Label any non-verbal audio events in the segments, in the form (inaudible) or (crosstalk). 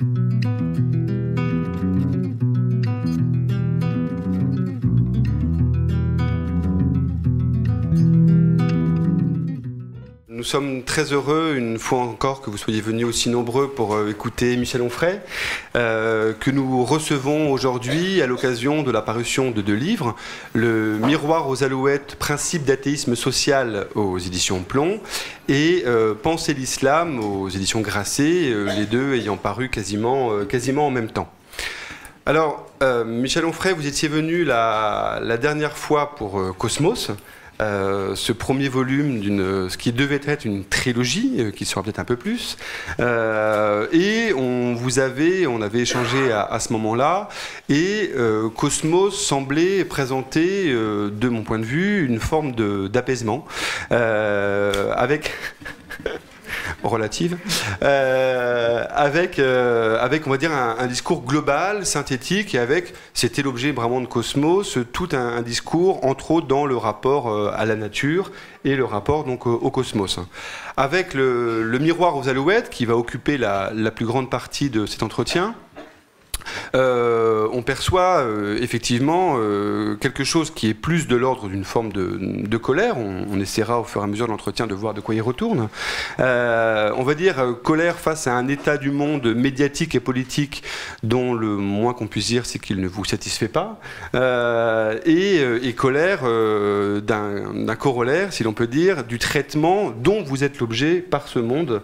Mm-hmm. Nous sommes très heureux, une fois encore, que vous soyez venus aussi nombreux pour euh, écouter Michel Onfray, euh, que nous recevons aujourd'hui à l'occasion de la parution de deux livres, Le Miroir aux Alouettes, Principe d'athéisme social aux éditions Plomb, et euh, Penser l'islam aux éditions Grasset, les deux ayant paru quasiment, quasiment en même temps. Alors, Michel Onfray, vous étiez venu la, la dernière fois pour Cosmos. Euh, ce premier volume ce qui devait être une trilogie, euh, qui sera peut-être un peu plus. Euh, et on vous avait, on avait échangé à, ce moment-là, et Cosmos semblait présenter, de mon point de vue, une forme d'apaisement, avec (laughs) (laughs) relative, euh, avec, euh, avec, on va dire, un, discours global, synthétique, et avec, c'était l'objet vraiment de Cosmos, tout un, discours, entre autres, dans le rapport euh, à la nature et le rapport donc au, cosmos. Avec le, miroir aux alouettes, qui va occuper la plus grande partie de cet entretien, euh, on perçoit euh, effectivement euh, quelque chose qui est plus de l'ordre d'une forme de, colère. On, essaiera au fur et à mesure de l'entretien de voir de quoi il retourne. on va dire colère face à un état du monde médiatique et politique dont le moins qu'on puisse dire c'est qu'il ne vous satisfait pas. Et, colère d'un corollaire, si l'on peut dire, du traitement dont vous êtes l'objet par ce monde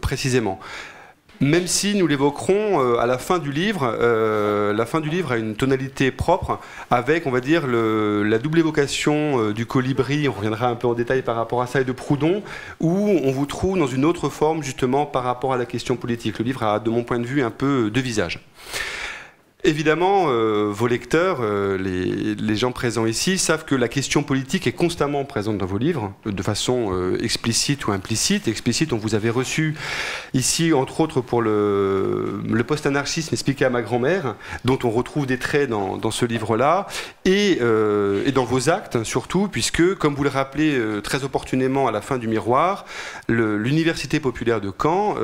précisément. Même si nous l'évoquerons euh, à la fin du livre, euh, la fin du livre a une tonalité propre avec, on va dire, la double évocation euh, du colibri, on reviendra un peu en détail par rapport à ça, et de Proudhon, où on vous trouve dans une autre forme justement par rapport à la question politique. Le livre a, de mon point de vue, un peu deux visages. Évidemment, euh, vos lecteurs, euh, les, gens présents ici, savent que la question politique est constamment présente dans vos livres, de façon euh, explicite ou implicite. Explicite, on vous avait reçu ici, entre autres, pour le, post-anarchisme expliqué à ma grand-mère, dont on retrouve des traits dans, ce livre-là, et, et, dans vos actes, surtout, puisque, comme vous le rappelez très opportunément à la fin du miroir, l'Université populaire de Caen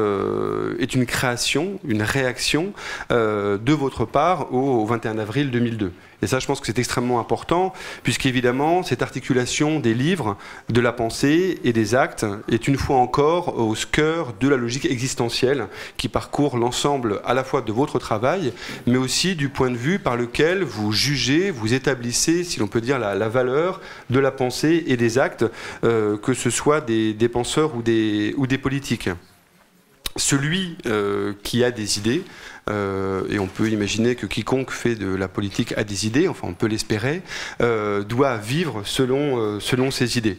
est une création, une réaction de votre part au 21 avril 2002. Et ça, je pense que c'est extrêmement important, puisqu'évidemment, cette articulation des livres, de la pensée et des actes est une fois encore au cœur de la logique existentielle qui parcourt l'ensemble à la fois de votre travail, mais aussi du point de vue par lequel vous jugez, vous établissez, si l'on peut dire, la, valeur de la pensée et des actes, euh, que ce soit des, penseurs ou des, politiques. Celui euh, qui a des idées, euh, et on peut imaginer que quiconque fait de la politique a des idées, enfin on peut l'espérer, euh, doit vivre selon, euh, selon ses idées.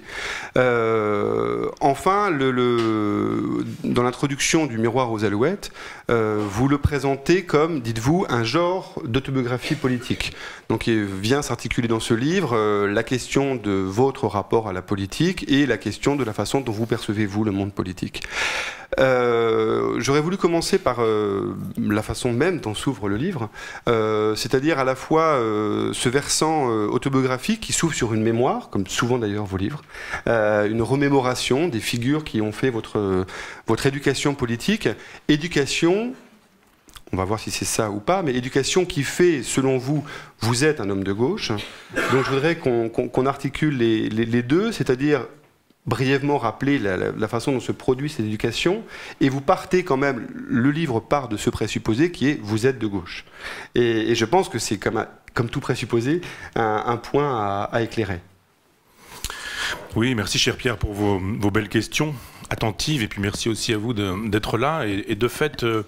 enfin, dans l'introduction du miroir aux alouettes, vous le présentez comme, dites-vous, un genre d'autobiographie politique. Donc il vient s'articuler dans ce livre la question de votre rapport à la politique et la question de la façon dont vous percevez vous le monde politique. J'aurais voulu commencer par la façon même dont s'ouvre le livre, euh, c'est-à-dire à la fois euh, ce versant euh, autobiographique qui s'ouvre sur une mémoire, comme souvent d'ailleurs vos livres, une remémoration des figures qui ont fait votre, votre éducation politique, éducation on va voir si c'est ça ou pas, mais éducation qui fait, selon vous, vous êtes un homme de gauche. Donc je voudrais qu'on articule les deux, c'est-à-dire brièvement rappeler la, façon dont se produit cette éducation, et vous partez quand même, le livre part de ce présupposé qui est vous êtes de gauche. Et, je pense que c'est comme, tout présupposé un, point à, éclairer. Oui, merci cher Pierre pour vos, belles questions attentive et puis merci aussi à vous d'être là. Et, de fait, euh,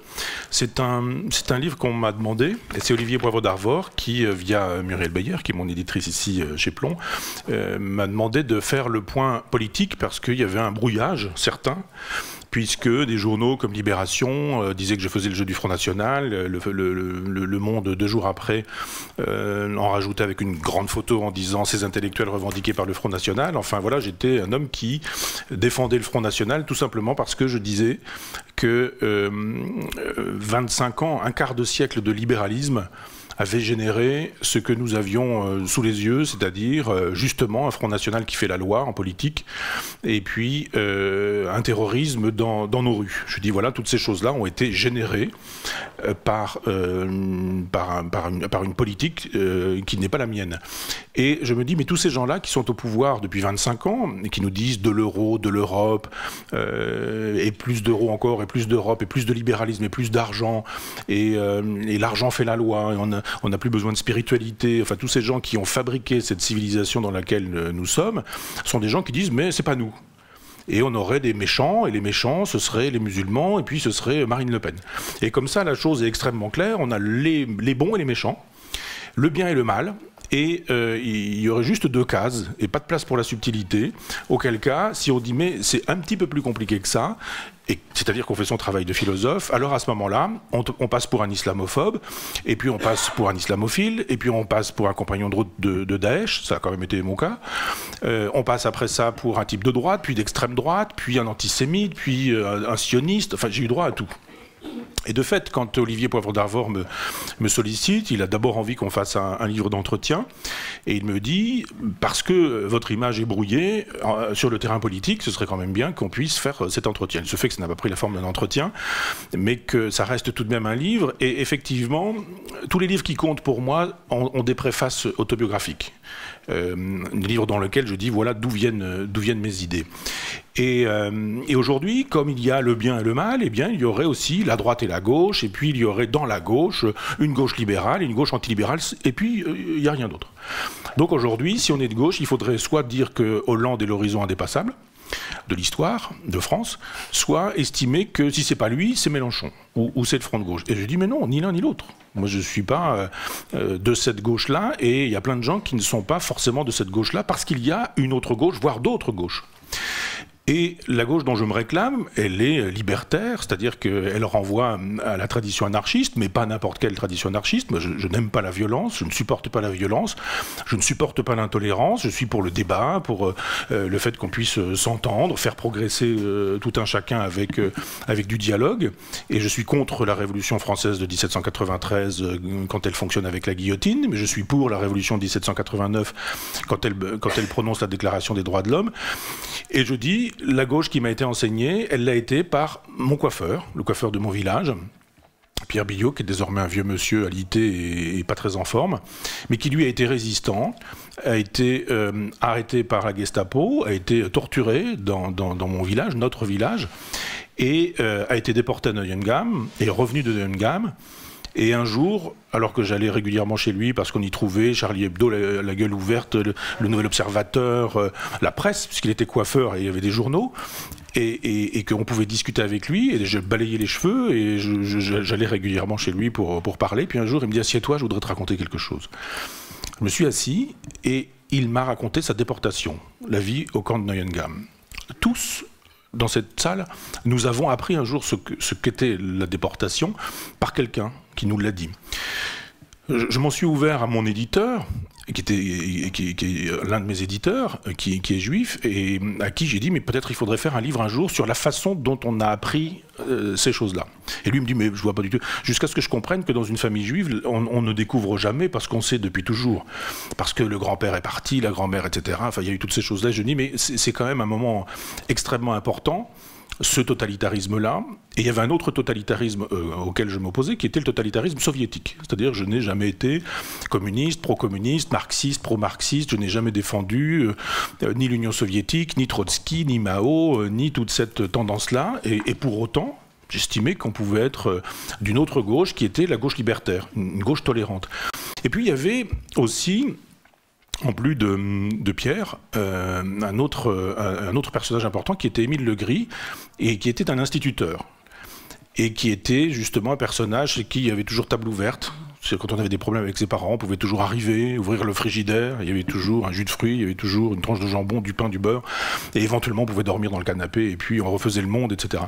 c'est un, un livre qu'on m'a demandé et c'est Olivier Poivre d'Arvor qui, euh, via Muriel Bayer, qui est mon éditrice ici euh, chez Plomb, m'a demandé de faire le point politique parce qu'il y avait un brouillage certain puisque des journaux comme Libération euh, disaient que je faisais le jeu du Front National, le, Monde, deux jours après, euh, en rajoutait avec une grande photo en disant ces intellectuels revendiqués par le Front National. Enfin voilà, j'étais un homme qui défendait le Front National tout simplement parce que je disais que 25 euh, ans, un quart de siècle de libéralisme, avait généré ce que nous avions euh, sous les yeux, c'est-à-dire euh, justement un Front National qui fait la loi en politique, et puis un terrorisme dans, nos rues. Je dis voilà, toutes ces choses-là ont été générées par, par, par, une, politique qui n'est pas la mienne. Et je me dis, mais tous ces gens-là qui sont au pouvoir depuis 25 ans, et qui nous disent de l'euro, de l'Europe, et plus d'euros encore, et plus d'Europe, et plus de libéralisme, et plus d'argent, et, et l'argent fait la loi, et on on n'a plus besoin de spiritualité. Enfin, tous ces gens qui ont fabriqué cette civilisation dans laquelle euh, nous sommes sont des gens qui disent mais c'est pas nous. Et on aurait des méchants, et les méchants, ce seraient les musulmans, et puis ce serait Marine Le Pen. Et comme ça, la chose est extrêmement claire. On a les, bons et les méchants, le bien et le mal, et euh, il y aurait juste deux cases et pas de place pour la subtilité. Auquel cas, si on dit mais c'est un petit peu plus compliqué que ça, c'est-à-dire qu'on fait son travail de philosophe, alors à ce moment-là, on, passe pour un islamophobe, et puis on passe pour un islamophile, et puis on passe pour un compagnon de route de, Daesh, ça a quand même été mon cas. Euh, on passe après ça pour un type de droite, puis d'extrême droite, puis un antisémite, puis euh, un sioniste, enfin j'ai eu droit à tout. Et de fait, quand Olivier Poivre d'Arvor me, sollicite, il a d'abord envie qu'on fasse un, livre d'entretien, et il me dit, parce que votre image est brouillée, euh, sur le terrain politique, ce serait quand même bien qu'on puisse faire cet entretien. Il se fait que ça n'a pas pris la forme d'un entretien, mais que ça reste tout de même un livre, et effectivement, tous les livres qui comptent pour moi ont des préfaces autobiographiques euh, un livre dans lequel je dis voilà d'où viennent, viennent mes idées. Et, euh, et aujourd'hui, comme il y a le bien et le mal, eh bien, il y aurait aussi la droite et la gauche, et puis il y aurait dans la gauche une gauche libérale une gauche antilibérale, et puis euh, il n'y a rien d'autre. Donc aujourd'hui, si on est de gauche, il faudrait soit dire que Hollande est l'horizon indépassable, de l'histoire de France, soit estimer que si c'est pas lui, c'est Mélenchon ou, c'est le front de gauche. Et je dis mais non, ni l'un ni l'autre. Moi, je suis pas euh, euh, de cette gauche-là, et il y a plein de gens qui ne sont pas forcément de cette gauche-là, parce qu'il y a une autre gauche, voire d'autres gauches. Et la gauche dont je me réclame, elle est libertaire, c'est-à-dire qu'elle renvoie à la tradition anarchiste, mais pas n'importe quelle tradition anarchiste. Je, n'aime pas la violence, je ne supporte pas la violence, je ne supporte pas l'intolérance, je suis pour le débat, pour euh, euh, le fait qu'on puisse euh, s'entendre, faire progresser tout un chacun avec, avec du dialogue. Et je suis contre la Révolution française de 1793 quand elle fonctionne avec la guillotine, mais je suis pour la Révolution de 1789 quand elle, quand elle prononce la Déclaration des droits de l'homme. Et je dis, la gauche qui m'a été enseignée, elle l'a été par mon coiffeur, le coiffeur de mon village, Pierre Billot, qui est désormais un vieux monsieur alité et, pas très en forme, mais qui lui a été résistant, a été euh, arrêté par la Gestapo, a été torturé dans, mon village, notre village, et euh, a été déporté à Neuengamme, et revenu de Neuengamme, et un jour, alors que j'allais régulièrement chez lui parce qu'on y trouvait Charlie Hebdo, la, gueule ouverte, le, Nouvel Observateur, euh, la presse, puisqu'il était coiffeur et il y avait des journaux, et, qu'on pouvait discuter avec lui, et je balayais les cheveux, et j'allais régulièrement chez lui pour, pour parler. Puis un jour, il me dit Assieds-toi, je voudrais te raconter quelque chose. Je me suis assis, et il m'a raconté sa déportation, la vie au camp de Neuengamme. Tous dans cette salle, nous avons appris un jour ce qu'était la déportation par quelqu'un qui nous l'a dit. Je, m'en suis ouvert à mon éditeur, qui, était, qui, est l'un de mes éditeurs, qui, est juif, et à qui j'ai dit, mais peut-être il faudrait faire un livre un jour sur la façon dont on a appris euh, ces choses-là. Et lui me dit, mais je vois pas du tout. Jusqu'à ce que je comprenne que dans une famille juive, on, ne découvre jamais parce qu'on sait depuis toujours. Parce que le grand-père est parti, la grand-mère, etc. Enfin, il y a eu toutes ces choses-là. Je dis, mais c'est quand même un moment extrêmement important ce totalitarisme-là. Et il y avait un autre totalitarisme euh, auquel je m'opposais, qui était le totalitarisme soviétique. C'est-à-dire, je n'ai jamais été communiste, pro-communiste, marxiste, pro-marxiste. Je n'ai jamais défendu euh, ni l'Union soviétique, ni Trotsky, ni Mao, euh, ni toute cette tendance-là. Et, pour autant, j'estimais qu'on pouvait être d'une autre gauche, qui était la gauche libertaire, une gauche tolérante. Et puis il y avait aussi en plus de, Pierre, euh, un, autre, euh, un autre personnage important qui était Émile Legris et qui était un instituteur. Et qui était justement un personnage qui avait toujours table ouverte. Quand on avait des problèmes avec ses parents, on pouvait toujours arriver, ouvrir le frigidaire, il y avait toujours un jus de fruits, il y avait toujours une tranche de jambon, du pain, du beurre, et éventuellement on pouvait dormir dans le canapé, et puis on refaisait le monde, etc.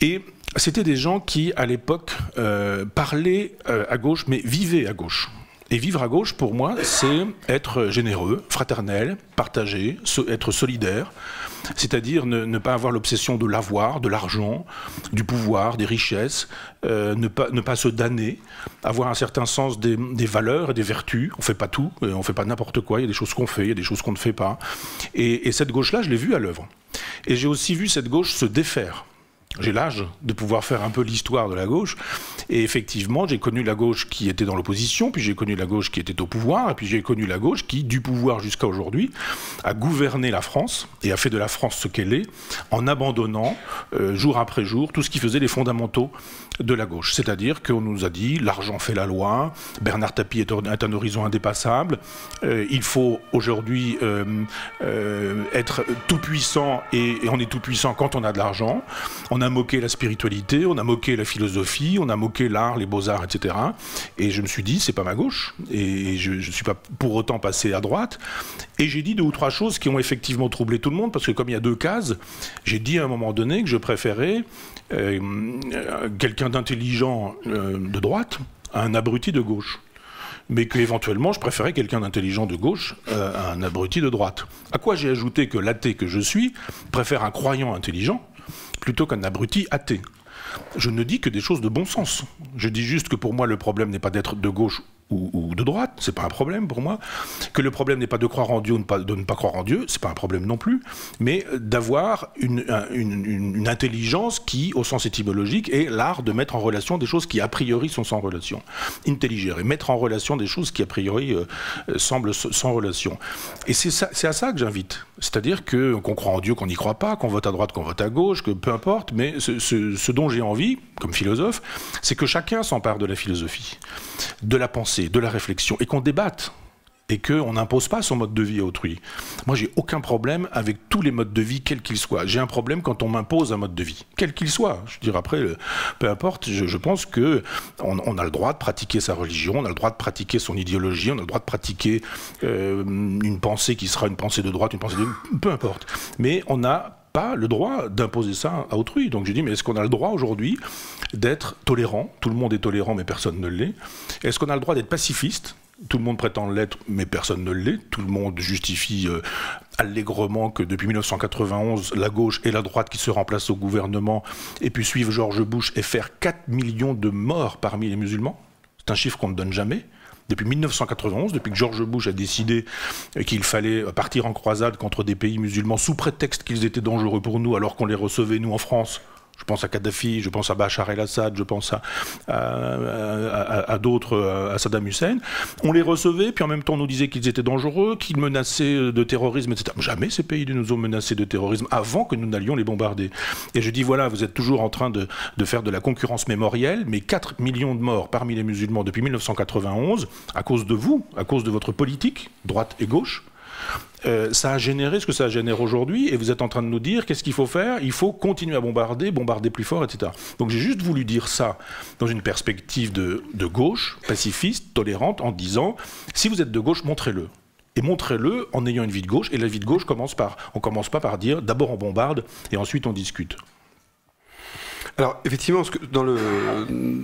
Et c'était des gens qui, à l'époque, euh, parlaient à gauche, mais vivaient à gauche. Et vivre à gauche, pour moi, c'est être généreux, fraternel, partagé, être solidaire, c'est-à-dire ne, pas avoir l'obsession de l'avoir, de l'argent, du pouvoir, des richesses, euh, ne, pas, se damner, avoir un certain sens des, valeurs et des vertus. On ne fait pas tout, euh, on ne fait pas n'importe quoi, il y a des choses qu'on fait, il y a des choses qu'on ne fait pas. Et, et cette gauche-là, je l'ai vue à l'œuvre. Et j'ai aussi vu cette gauche se défaire j'ai l'âge de pouvoir faire un peu l'histoire de la gauche. Et effectivement, j'ai connu la gauche qui était dans l'opposition, puis j'ai connu la gauche qui était au pouvoir, et puis j'ai connu la gauche qui, du pouvoir jusqu'à aujourd'hui, a gouverné la France et a fait de la France ce qu'elle est, en abandonnant euh, jour après jour tout ce qui faisait les fondamentaux de la gauche. C'est-à-dire qu'on nous a dit l'argent fait la loi, Bernard Tapie est, un horizon indépassable, euh, il faut aujourd'hui euh, être tout puissant et, et, on est tout puissant quand on a de l'argent. On a moqué la spiritualité, on a moqué la philosophie, on a moqué l'art, les beaux-arts, etc. Et je me suis dit, c'est pas ma gauche. Et je ne suis pas pour autant passé à droite. Et j'ai dit deux ou trois choses qui ont effectivement troublé tout le monde, parce que comme il y a deux cases, j'ai dit à un moment donné que je préférais euh, d'intelligent euh, de droite à un abruti de gauche mais qu'éventuellement je préférais quelqu'un d'intelligent de gauche euh, à un abruti de droite. À quoi j'ai ajouté que l'athée que je suis préfère un croyant intelligent plutôt qu'un abruti athée. Je ne dis que des choses de bon sens. Je dis juste que pour moi, le problème n'est pas d'être de gauche ou, de droite, c'est pas un problème pour moi. Que le problème n'est pas de croire en Dieu ou de ne pas croire en Dieu, c'est pas un problème non plus, mais d'avoir une, intelligence qui, au sens étymologique, est l'art de mettre en relation des choses qui a priori sont sans relation. Intelligere, et mettre en relation des choses qui a priori euh, semblent sans relation. Et c'est à ça que j'invite. C'est-à-dire qu'on croit en Dieu, qu'on n'y croit pas, qu'on vote à droite, qu'on vote à gauche, que peu importe, mais ce dont j'ai envie, comme philosophe, c'est que chacun s'empare de la philosophie, de la pensée de la réflexion, et qu'on débatte et qu'on n'impose pas son mode de vie à autrui. Moi, j'ai aucun problème avec tous les modes de vie, quels qu'ils soient. J'ai un problème quand on m'impose un mode de vie, quel qu'il soit. Je veux dire, après, peu importe, je, pense que on, a le droit de pratiquer sa religion, on a le droit de pratiquer son idéologie, on a le droit de pratiquer euh, une pensée qui sera une pensée de droite, une pensée de... Peu importe. Mais on n'a pas le droit d'imposer ça à autrui. Donc j'ai dit, mais est-ce qu'on a le droit aujourd'hui d'être tolérant? Tout le monde est tolérant, mais personne ne l'est. Est-ce qu'on a le droit d'être pacifiste? Tout le monde prétend l'être, mais personne ne l'est. Tout le monde justifie euh, allègrement que depuis 1991, la gauche et la droite qui se remplacent au gouvernement et puis suivent George Bush et faire 4 millions de morts parmi les musulmans. C'est un chiffre qu'on ne donne jamais depuis 1991, depuis que George Bush a décidé qu'il fallait partir en croisade contre des pays musulmans sous prétexte qu'ils étaient dangereux pour nous alors qu'on les recevait nous en France je pense à Kadhafi, je pense à Bachar el-Assad, je pense à, d'autres, à Saddam Hussein. On les recevait, puis en même temps on nous disait qu'ils étaient dangereux, qu'ils menaçaient de terrorisme, etc. Jamais ces pays nous ont menacés de terrorisme avant que nous n'allions les bombarder. Et je dis voilà, vous êtes toujours en train de, de faire de la concurrence mémorielle, mais 4 millions de morts parmi les musulmans depuis 1991, à cause de vous, à cause de votre politique, droite et gauche, euh, ça a généré ce que ça génère aujourd'hui, et vous êtes en train de nous dire qu'est-ce qu'il faut faire Il faut continuer à bombarder, bombarder plus fort, etc. Donc j'ai juste voulu dire ça dans une perspective de, gauche, pacifiste, tolérante, en disant si vous êtes de gauche, montrez-le. Et montrez-le en ayant une vie de gauche. Et la vie de gauche commence par, on commence pas par dire d'abord on bombarde et ensuite on discute. Alors effectivement, dans, le,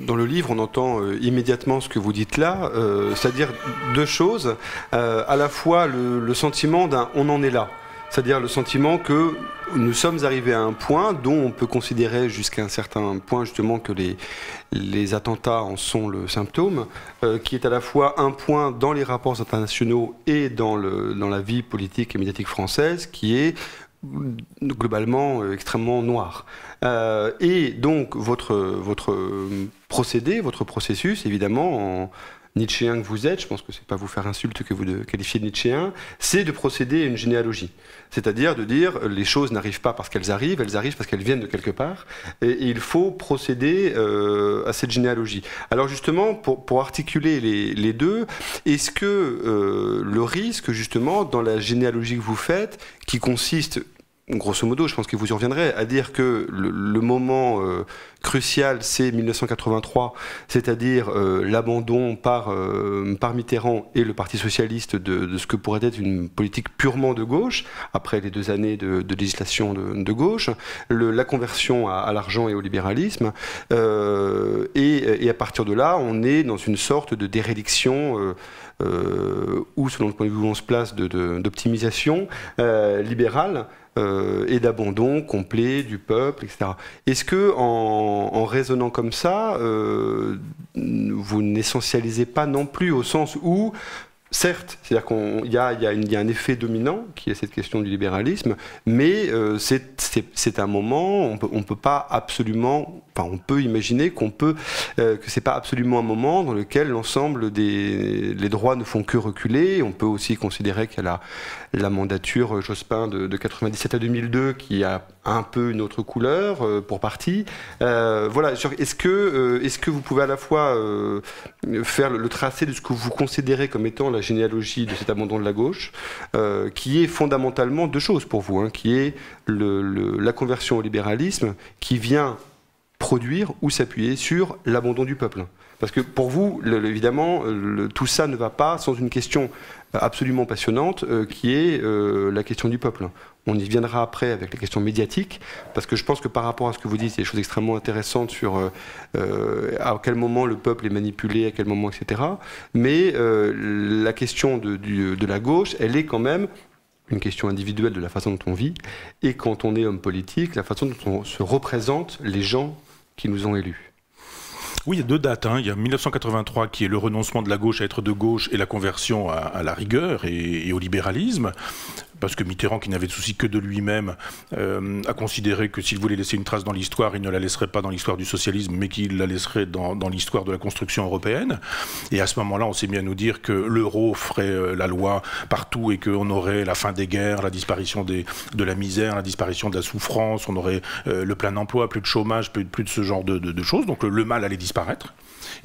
dans le livre, on entend euh, immédiatement ce que vous dites là, euh, c'est-à-dire deux choses. Euh, à la fois le, sentiment d'un on en est là, c'est-à-dire le sentiment que nous sommes arrivés à un point dont on peut considérer jusqu'à un certain point justement que les, les attentats en sont le symptôme, qui est à la fois un point dans les rapports internationaux et dans, le, dans la vie politique et médiatique française, qui est globalement euh, extrêmement noir. Euh, et donc votre, votre procédé, votre processus, évidemment, en Nietzschéen que vous êtes, je pense que c'est pas vous faire insulte que vous de qualifier de Nietzschéen, c'est de procéder à une généalogie. C'est-à-dire de dire les choses n'arrivent pas parce qu'elles arrivent, elles arrivent parce qu'elles viennent de quelque part, et, il faut procéder euh, à cette généalogie. Alors justement, pour, pour articuler les, les deux, est-ce que le risque justement dans la généalogie que vous faites, qui consiste grosso modo, je pense que vous y reviendrez, à dire que le, moment euh, crucial, c'est 1983, c'est-à-dire euh, l'abandon par, euh, par Mitterrand et le Parti socialiste de, ce que pourrait être une politique purement de gauche, après les deux années de, législation de, gauche, la conversion à, l'argent et au libéralisme, et et, à partir de là, on est dans une sorte de dérédiction ou, selon le point de vue où on se place, d'optimisation libérale. Et d'abandon complet du peuple, etc. Est-ce que, en, raisonnant comme ça, vous n'essentialisez pas non plus au sens où Certes, c'est-à-dire qu'il y, a, un effet dominant qui est cette question du libéralisme, mais euh, c'est un moment, on peut, ne peut pas absolument, enfin on peut imaginer qu'on peut, euh, que c'est pas absolument un moment dans lequel l'ensemble des droits ne font que reculer. On peut aussi considérer qu'il y a la, la mandature Jospin de, de, 97 à 2002 qui a un peu une autre couleur euh, pour partie. voilà, est-ce que, vous pouvez à la fois faire le, tracé de ce que vous considérez comme étant la généalogie de cet abandon de la gauche, euh, qui est fondamentalement deux choses pour vous, hein, qui est la conversion au libéralisme, qui vient produire ou s'appuyer sur l'abandon du peuple. Parce que pour vous, évidemment, tout ça ne va pas sans une question absolument passionnante, euh, qui est euh, la question du peuple. On y viendra après avec les questions médiatiques, parce que je pense que par rapport à ce que vous dites, il y a des choses extrêmement intéressantes sur euh, à quel moment le peuple est manipulé, à quel moment, etc. Mais la question de la gauche, elle est quand même une question individuelle de la façon dont on vit, et quand on est homme politique, la façon dont on se représente les gens qui nous ont élus. Oui, il y a deux dates. Hein. Il y a 1983 qui est le renoncement de la gauche à être de gauche et la conversion à, la rigueur et, au libéralisme parce que Mitterrand, qui n'avait de souci que de lui-même, euh, a considéré que s'il voulait laisser une trace dans l'histoire, il ne la laisserait pas dans l'histoire du socialisme, mais qu'il la laisserait dans, l'histoire de la construction européenne. Et à ce moment-là, on s'est mis à nous dire que l'euro ferait euh, la loi partout et qu'on aurait la fin des guerres, la disparition de la misère, la disparition de la souffrance, on aurait euh, le plein emploi, plus de chômage, plus, plus de ce genre de choses. Donc le mal allait disparaître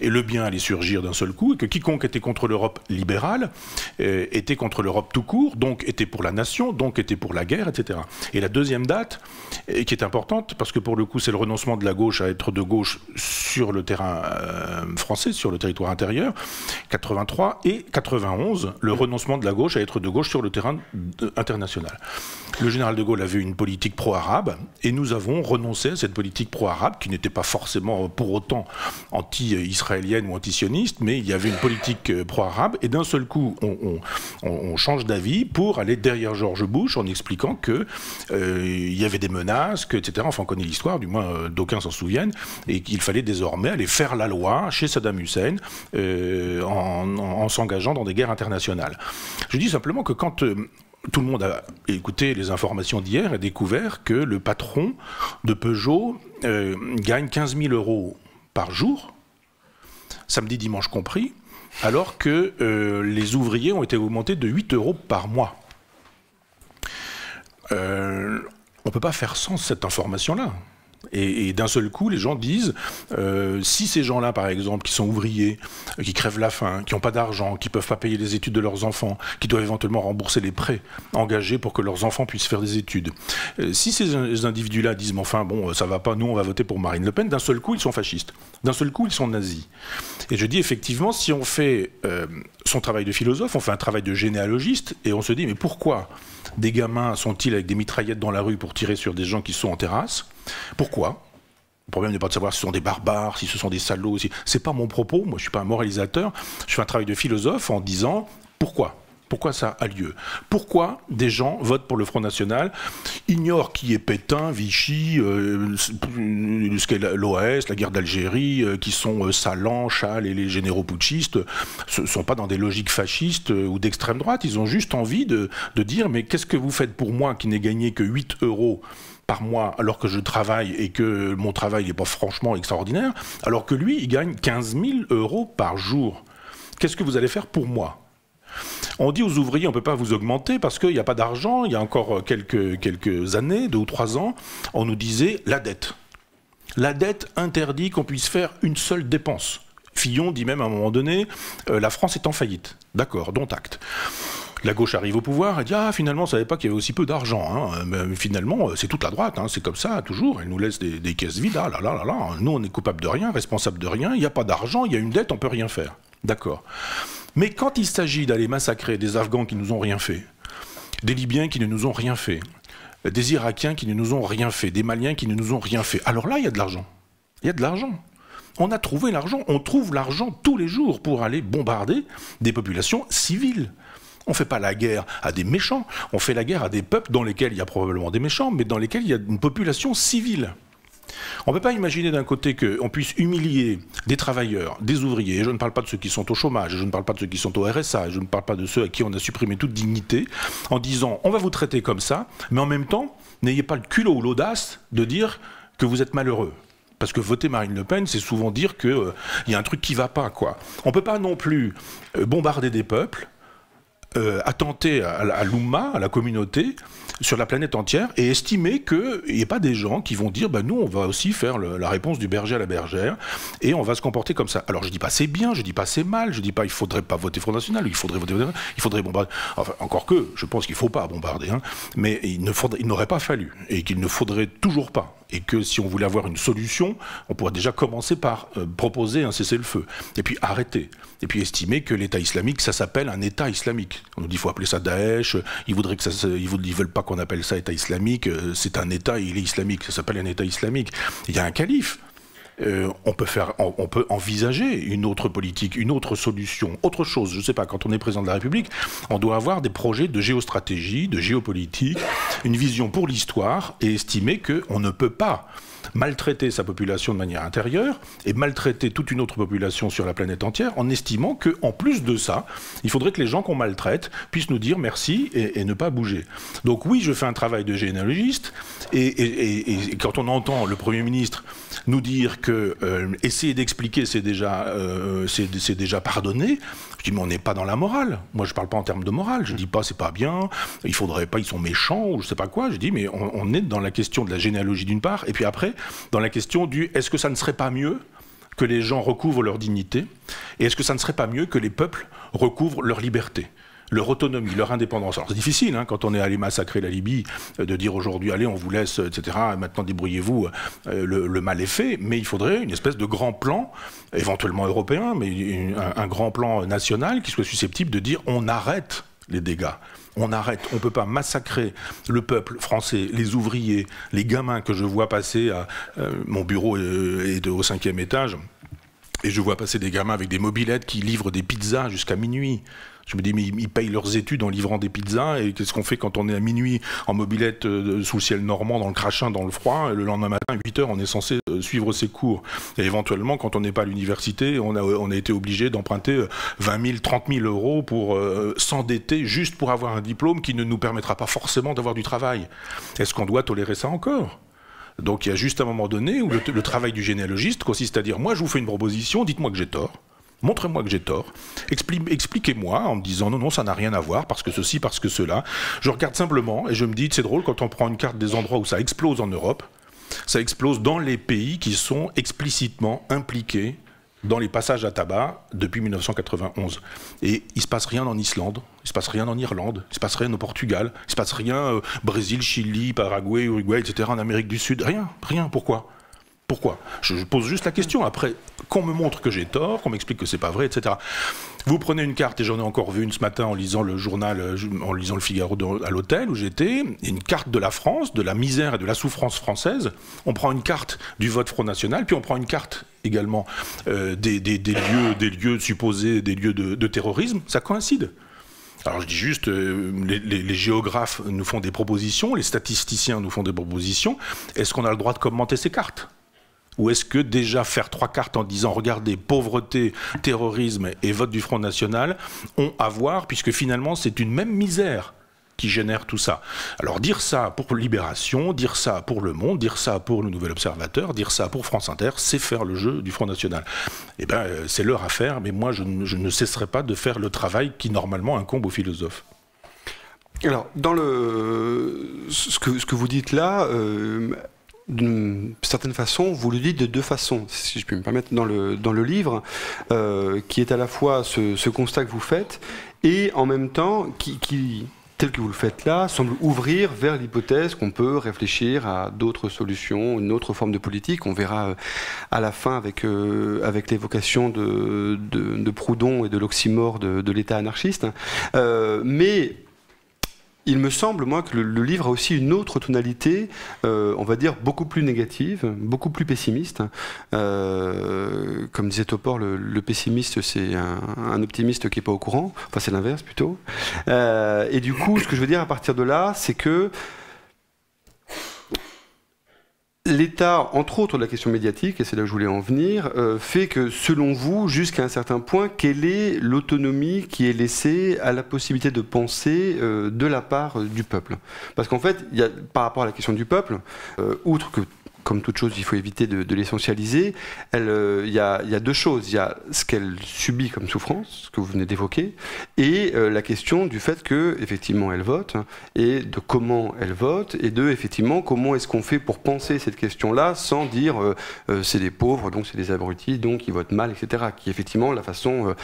et le bien allait surgir d'un seul coup, et que quiconque était contre l'Europe libérale euh, était contre l'Europe tout court, donc était pour la nation, donc était pour la guerre, etc. Et la deuxième date, qui est importante, parce que pour le coup c'est le renoncement de la gauche à être de gauche sur le terrain euh, français, sur le territoire intérieur, 83, et 91, le renoncement de la gauche à être de gauche sur le terrain international. Le général de Gaulle avait une politique pro-arabe, et nous avons renoncé à cette politique pro-arabe, qui n'était pas forcément pour autant anti-israélienne ou anti-sioniste, mais il y avait une politique euh, pro-arabe, et d'un seul coup, on, change d'avis pour aller derrière George Bush en expliquant qu'il euh, y avait des menaces, que, etc. Enfin, on connaît l'histoire, du moins euh, d'aucuns s'en souviennent, et qu'il fallait désormais aller faire la loi chez Saddam Hussein en, s'engageant dans des guerres internationales. Je dis simplement que quand tout le monde a écouté les informations d'hier et découvert que le patron de Peugeot gagne 15 000 euros par jour, samedi, dimanche compris, alors que euh, les ouvriers ont été augmentés de 8 euros par mois. Euh, on ne peut pas faire sans cette information-là. Et, d'un seul coup, les gens disent, euh, si ces gens-là, par exemple, qui sont ouvriers, euh, qui crèvent la faim, qui n'ont pas d'argent, qui ne peuvent pas payer les études de leurs enfants, qui doivent éventuellement rembourser les prêts engagés pour que leurs enfants puissent faire des études, euh, si ces individus-là disent, mais enfin, bon, ça va pas, nous, on va voter pour Marine Le Pen, d'un seul coup, ils sont fascistes. D'un seul coup, ils sont nazis. Et je dis, effectivement, si on fait son travail de philosophe, on fait un travail de généalogiste, et on se dit, mais pourquoi des gamins sont-ils avec des mitraillettes dans la rue pour tirer sur des gens qui sont en terrasse? Pourquoi? Le problème n'est pas de savoir si ce sont des barbares, si ce sont des salauds. Si... C'est pas mon propos. Moi, je suis pas un moralisateur. Je fais un travail de philosophe en disant pourquoi? Pourquoi ça a lieu? Pourquoi des gens votent pour le Front National, ignorent qui est Pétain, Vichy, euh, l'OS, la guerre d'Algérie, euh, qui sont euh, Salan, Chal et les généraux putschistes, ne sont pas dans des logiques fascistes ou d'extrême droite. Ils ont juste envie de, de dire mais qu'est-ce que vous faites pour moi qui n'ai gagné que 8 euros par mois alors que je travaille et que mon travail n'est pas franchement extraordinaire, alors que lui, il gagne 15 000 euros par jour? Qu'est-ce que vous allez faire pour moi? On dit aux ouvriers, on ne peut pas vous augmenter parce qu'il n'y a pas d'argent. Il y a encore quelques, années, deux ou trois ans, on nous disait la dette. La dette interdit qu'on puisse faire une seule dépense. Fillon dit même à un moment donné, euh, la France est en faillite. D'accord, dont acte la gauche arrive au pouvoir et dit ah finalement on savait pas qu'il y avait aussi peu d'argent. Hein. Finalement c'est toute la droite, hein. c'est comme ça toujours. Elle nous laisse des, caisses vides. Ah là là là là. Nous on est coupable de rien, responsable de rien. Il n'y a pas d'argent, il y a une dette, on peut rien faire. D'accord. Mais quand il s'agit d'aller massacrer des Afghans qui nous ont rien fait, des Libyens qui ne nous ont rien fait, des Irakiens qui ne nous ont rien fait, des Maliens qui ne nous ont rien fait, alors là il y a de l'argent. Il y a de l'argent. On a trouvé l'argent, on trouve l'argent tous les jours pour aller bombarder des populations civiles. On ne fait pas la guerre à des méchants, on fait la guerre à des peuples dans lesquels il y a probablement des méchants, mais dans lesquels il y a une population civile. On ne peut pas imaginer d'un côté qu'on puisse humilier des travailleurs, des ouvriers, et je ne parle pas de ceux qui sont au chômage, je ne parle pas de ceux qui sont au RSA, je ne parle pas de ceux à qui on a supprimé toute dignité, en disant on va vous traiter comme ça, mais en même temps, n'ayez pas le culot ou l'audace de dire que vous êtes malheureux. Parce que voter Marine Le Pen, c'est souvent dire qu'il euh, y a un truc qui ne va pas. On ne peut pas non plus euh, bombarder des peuples, euh, attenter à, à à la communauté, sur la planète entière et estimer qu'il n'y ait pas des gens qui vont dire bah, nous, on va aussi faire la réponse du berger à la bergère et on va se comporter comme ça. Alors je dis pas c'est bien, je dis pas c'est mal, je dis pas il faudrait pas voter Front National, il faudrait voter, il faudrait bombarder. Enfin, encore que, je pense qu'il faut pas bombarder, hein, mais il n'aurait pas fallu et qu'il ne faudrait toujours pas et que si on voulait avoir une solution, on pourrait déjà commencer par euh, proposer un cessez-le-feu, et puis arrêter, et puis estimer que l'État islamique, ça s'appelle un État islamique. On nous dit qu'il faut appeler ça Daesh, ils que ça, ils veulent pas qu'on appelle ça État islamique, euh, c'est un État, il est islamique, ça s'appelle un État islamique. Il y a un calife. Euh, on, peut faire, on, peut envisager une autre politique, une autre solution, autre chose. Je ne sais pas, quand on est président de la République, on doit avoir des projets de géostratégie, de géopolitique, une vision pour l'histoire et estimer qu'on ne peut pas maltraiter sa population de manière intérieure et maltraiter toute une autre population sur la planète entière en estimant qu'en plus de ça, il faudrait que les gens qu'on maltraite puissent nous dire merci et, ne pas bouger. Donc oui, je fais un travail de généalogiste et, quand on entend le Premier ministre nous dire que euh, essayer d'expliquer c'est déjà, euh, déjà pardonné, je dis mais on n'est pas dans la morale. Moi je parle pas en termes de morale, je dis pas c'est pas bien, il faudrait pas, ils sont méchants ou je sais pas quoi. Je dis mais on est dans la question de la généalogie d'une part et puis après dans la question du est-ce que ça ne serait pas mieux que les gens recouvrent leur dignité Et est-ce que ça ne serait pas mieux que les peuples recouvrent leur liberté leur autonomie, leur indépendance? Alors c'est difficile hein, quand on est allé massacrer la Libye euh, de dire aujourd'hui allez on vous laisse etc. Maintenant débrouillez-vous, euh, le, mal est fait, mais il faudrait une espèce de grand plan, éventuellement européen, mais un grand plan national qui soit susceptible de dire on arrête les dégâts on arrête, on ne peut pas massacrer le peuple français, les ouvriers, les gamins que je vois passer à euh, mon bureau est, au cinquième étage. Et je vois passer des gamins avec des mobilettes qui livrent des pizzas jusqu'à minuit. Je me dis, mais ils payent leurs études en livrant des pizzas, et qu'est-ce qu'on fait quand on est à minuit en mobilette euh, sous le ciel normand, dans le crachin, dans le froid, et le lendemain matin, à 8 heures, on est censé euh, suivre ses cours. Et éventuellement, quand on n'est pas à l'université, on a, on a été obligé d'emprunter 20 000, 30 000 euros pour euh, s'endetter juste pour avoir un diplôme qui ne nous permettra pas forcément d'avoir du travail. Est-ce qu'on doit tolérer ça encore? Donc il y a juste un moment donné où le, le travail du généalogiste consiste à dire moi je vous fais une proposition, dites-moi que j'ai tort montrez-moi que j'ai tort, expliquez-moi en me disant non, non, ça n'a rien à voir, parce que ceci, parce que cela. Je regarde simplement et je me dis, c'est drôle, quand on prend une carte des endroits où ça explose en Europe, ça explose dans les pays qui sont explicitement impliqués dans les passages à tabac depuis 1991. Et il se passe rien en Islande, il se passe rien en Irlande, il se passe rien au Portugal, il se passe rien euh, Brésil, Chili, Paraguay, Uruguay, etc. en Amérique du Sud. Rien, rien. Pourquoi? Pourquoi? Je, pose juste la question. Après, qu'on me montre que j'ai tort, qu'on m'explique que c'est pas vrai, etc. Vous prenez une carte, et j'en ai encore vu une ce matin en lisant le journal, euh, en lisant le Figaro à l'hôtel où j'étais, une carte de la France, de la misère et de la souffrance française. On prend une carte du vote Front National, puis on prend une carte également euh, des, lieux, supposés, des lieux de, terrorisme. Ça coïncide. Alors je dis juste, euh, les, géographes nous font des propositions, les statisticiens nous font des propositions. Est-ce qu'on a le droit de commenter ces cartes? Ou est-ce que déjà faire trois cartes en disant regardez, pauvreté, terrorisme et vote du Front National ont à voir, puisque finalement c'est une même misère qui génère tout ça. Alors dire ça pour Libération, dire ça pour Le Monde, dire ça pour Le Nouvel Observateur, dire ça pour France Inter, c'est faire le jeu du Front National. Eh bien, euh, c'est leur affaire, mais moi je, ne cesserai pas de faire le travail qui normalement incombe aux philosophes. Alors, dans le, ce, que, vous dites là, euh, d'une certaine façon, vous le dites de deux façons, si je puis me permettre, dans le, dans le livre, euh, qui est à la fois ce, constat que vous faites et en même temps qui, tel que vous le faites là, semble ouvrir vers l'hypothèse qu'on peut réfléchir à d'autres solutions, une autre forme de politique. On verra euh, à la fin avec, euh, avec l'évocation de, de, Proudhon et de l'oxymore de, de l'État anarchiste. mais il me semble, moi, que le, livre a aussi une autre tonalité, euh, on va dire, beaucoup plus négative, beaucoup plus pessimiste. Euh, comme disait Topor, le, pessimiste, c'est un, optimiste qui n'est pas au courant. Enfin, c'est l'inverse plutôt. Euh, et du coup, ce que je veux dire à partir de là, c'est que L'état, entre autres de la question médiatique, et c'est là où je voulais en venir, euh, fait que selon vous, jusqu'à un certain point, quelle est l'autonomie qui est laissée à la possibilité de penser euh, de la part du peuple? Parce qu'en fait, y a, par rapport à la question du peuple, euh, outre que comme toute chose, il faut éviter de, l'essentialiser. Euh, il y, a deux choses. Il y a ce qu'elle subit comme souffrance, ce que vous venez d'évoquer, et euh, la question du fait que effectivement elle vote, et de comment elle vote, et de effectivement comment est-ce qu'on fait pour penser cette question-là sans dire euh, c'est des pauvres, donc c'est des abrutis, donc ils votent mal, etc. Qui effectivement la façon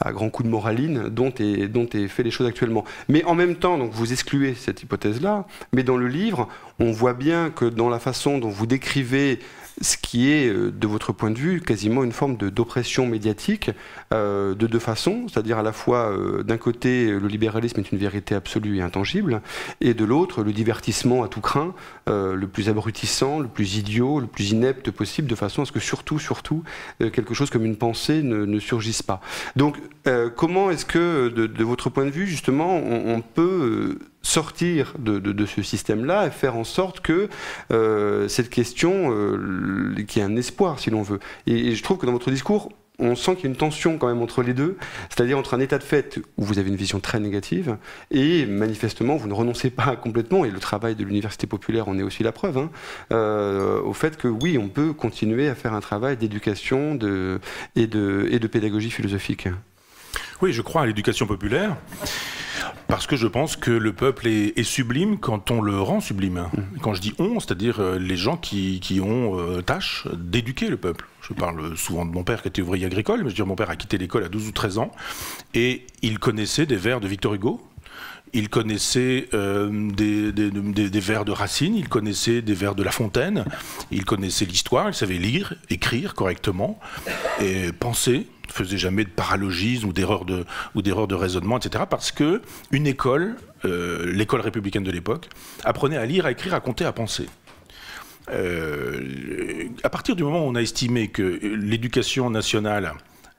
à grands coups de moraline dont est, dont est fait les choses actuellement. Mais en même temps, donc vous excluez cette hypothèse-là, mais dans le livre, on voit bien que dans la façon dont vous décrivez ce qui est, euh, de votre point de vue, quasiment une forme d'oppression médiatique euh, de deux façons, c'est-à-dire à la fois, euh, d'un côté, le libéralisme est une vérité absolue et intangible, et de l'autre, le divertissement à tout craint, le plus abrutissant, le plus idiot, le plus inepte possible, de façon à ce que surtout, surtout, quelque chose comme une pensée ne, surgisse pas. Donc, comment est-ce que, de, votre point de vue, justement, on peut sortir de, ce système-là et faire en sorte que euh, cette question, euh, qu'il y ait un espoir, si l'on veut. Et, je trouve que dans votre discours, on sent qu'il y a une tension quand même entre les deux, c'est-à-dire entre un état de fait où vous avez une vision très négative et manifestement vous ne renoncez pas (laughs) complètement, et le travail de l'université populaire en est aussi la preuve, hein, euh, au fait que oui, on peut continuer à faire un travail d'éducation et de pédagogie philosophique. Oui, je crois à l'éducation populaire. Parce que je pense que le peuple est, sublime quand on le rend sublime. Mmh. Quand je dis on, c'est-à-dire euh, les gens qui, ont euh, tâche d'éduquer le peuple. Je parle souvent de mon père qui était ouvrier agricole, mais je veux dire mon père a quitté l'école à 12 ou 13 ans et il connaissait des vers de Victor Hugo, il connaissait euh, des, des, vers de Racine, il connaissait des vers de La Fontaine, il connaissait l'histoire, il savait lire, écrire correctement et penser faisait jamais de paralogisme ou d'erreur de, raisonnement, etc. Parce que une école, euh, l'école républicaine de l'époque, apprenait à lire, à écrire, à compter, à penser. Euh, à partir du moment où on a estimé que l'éducation nationale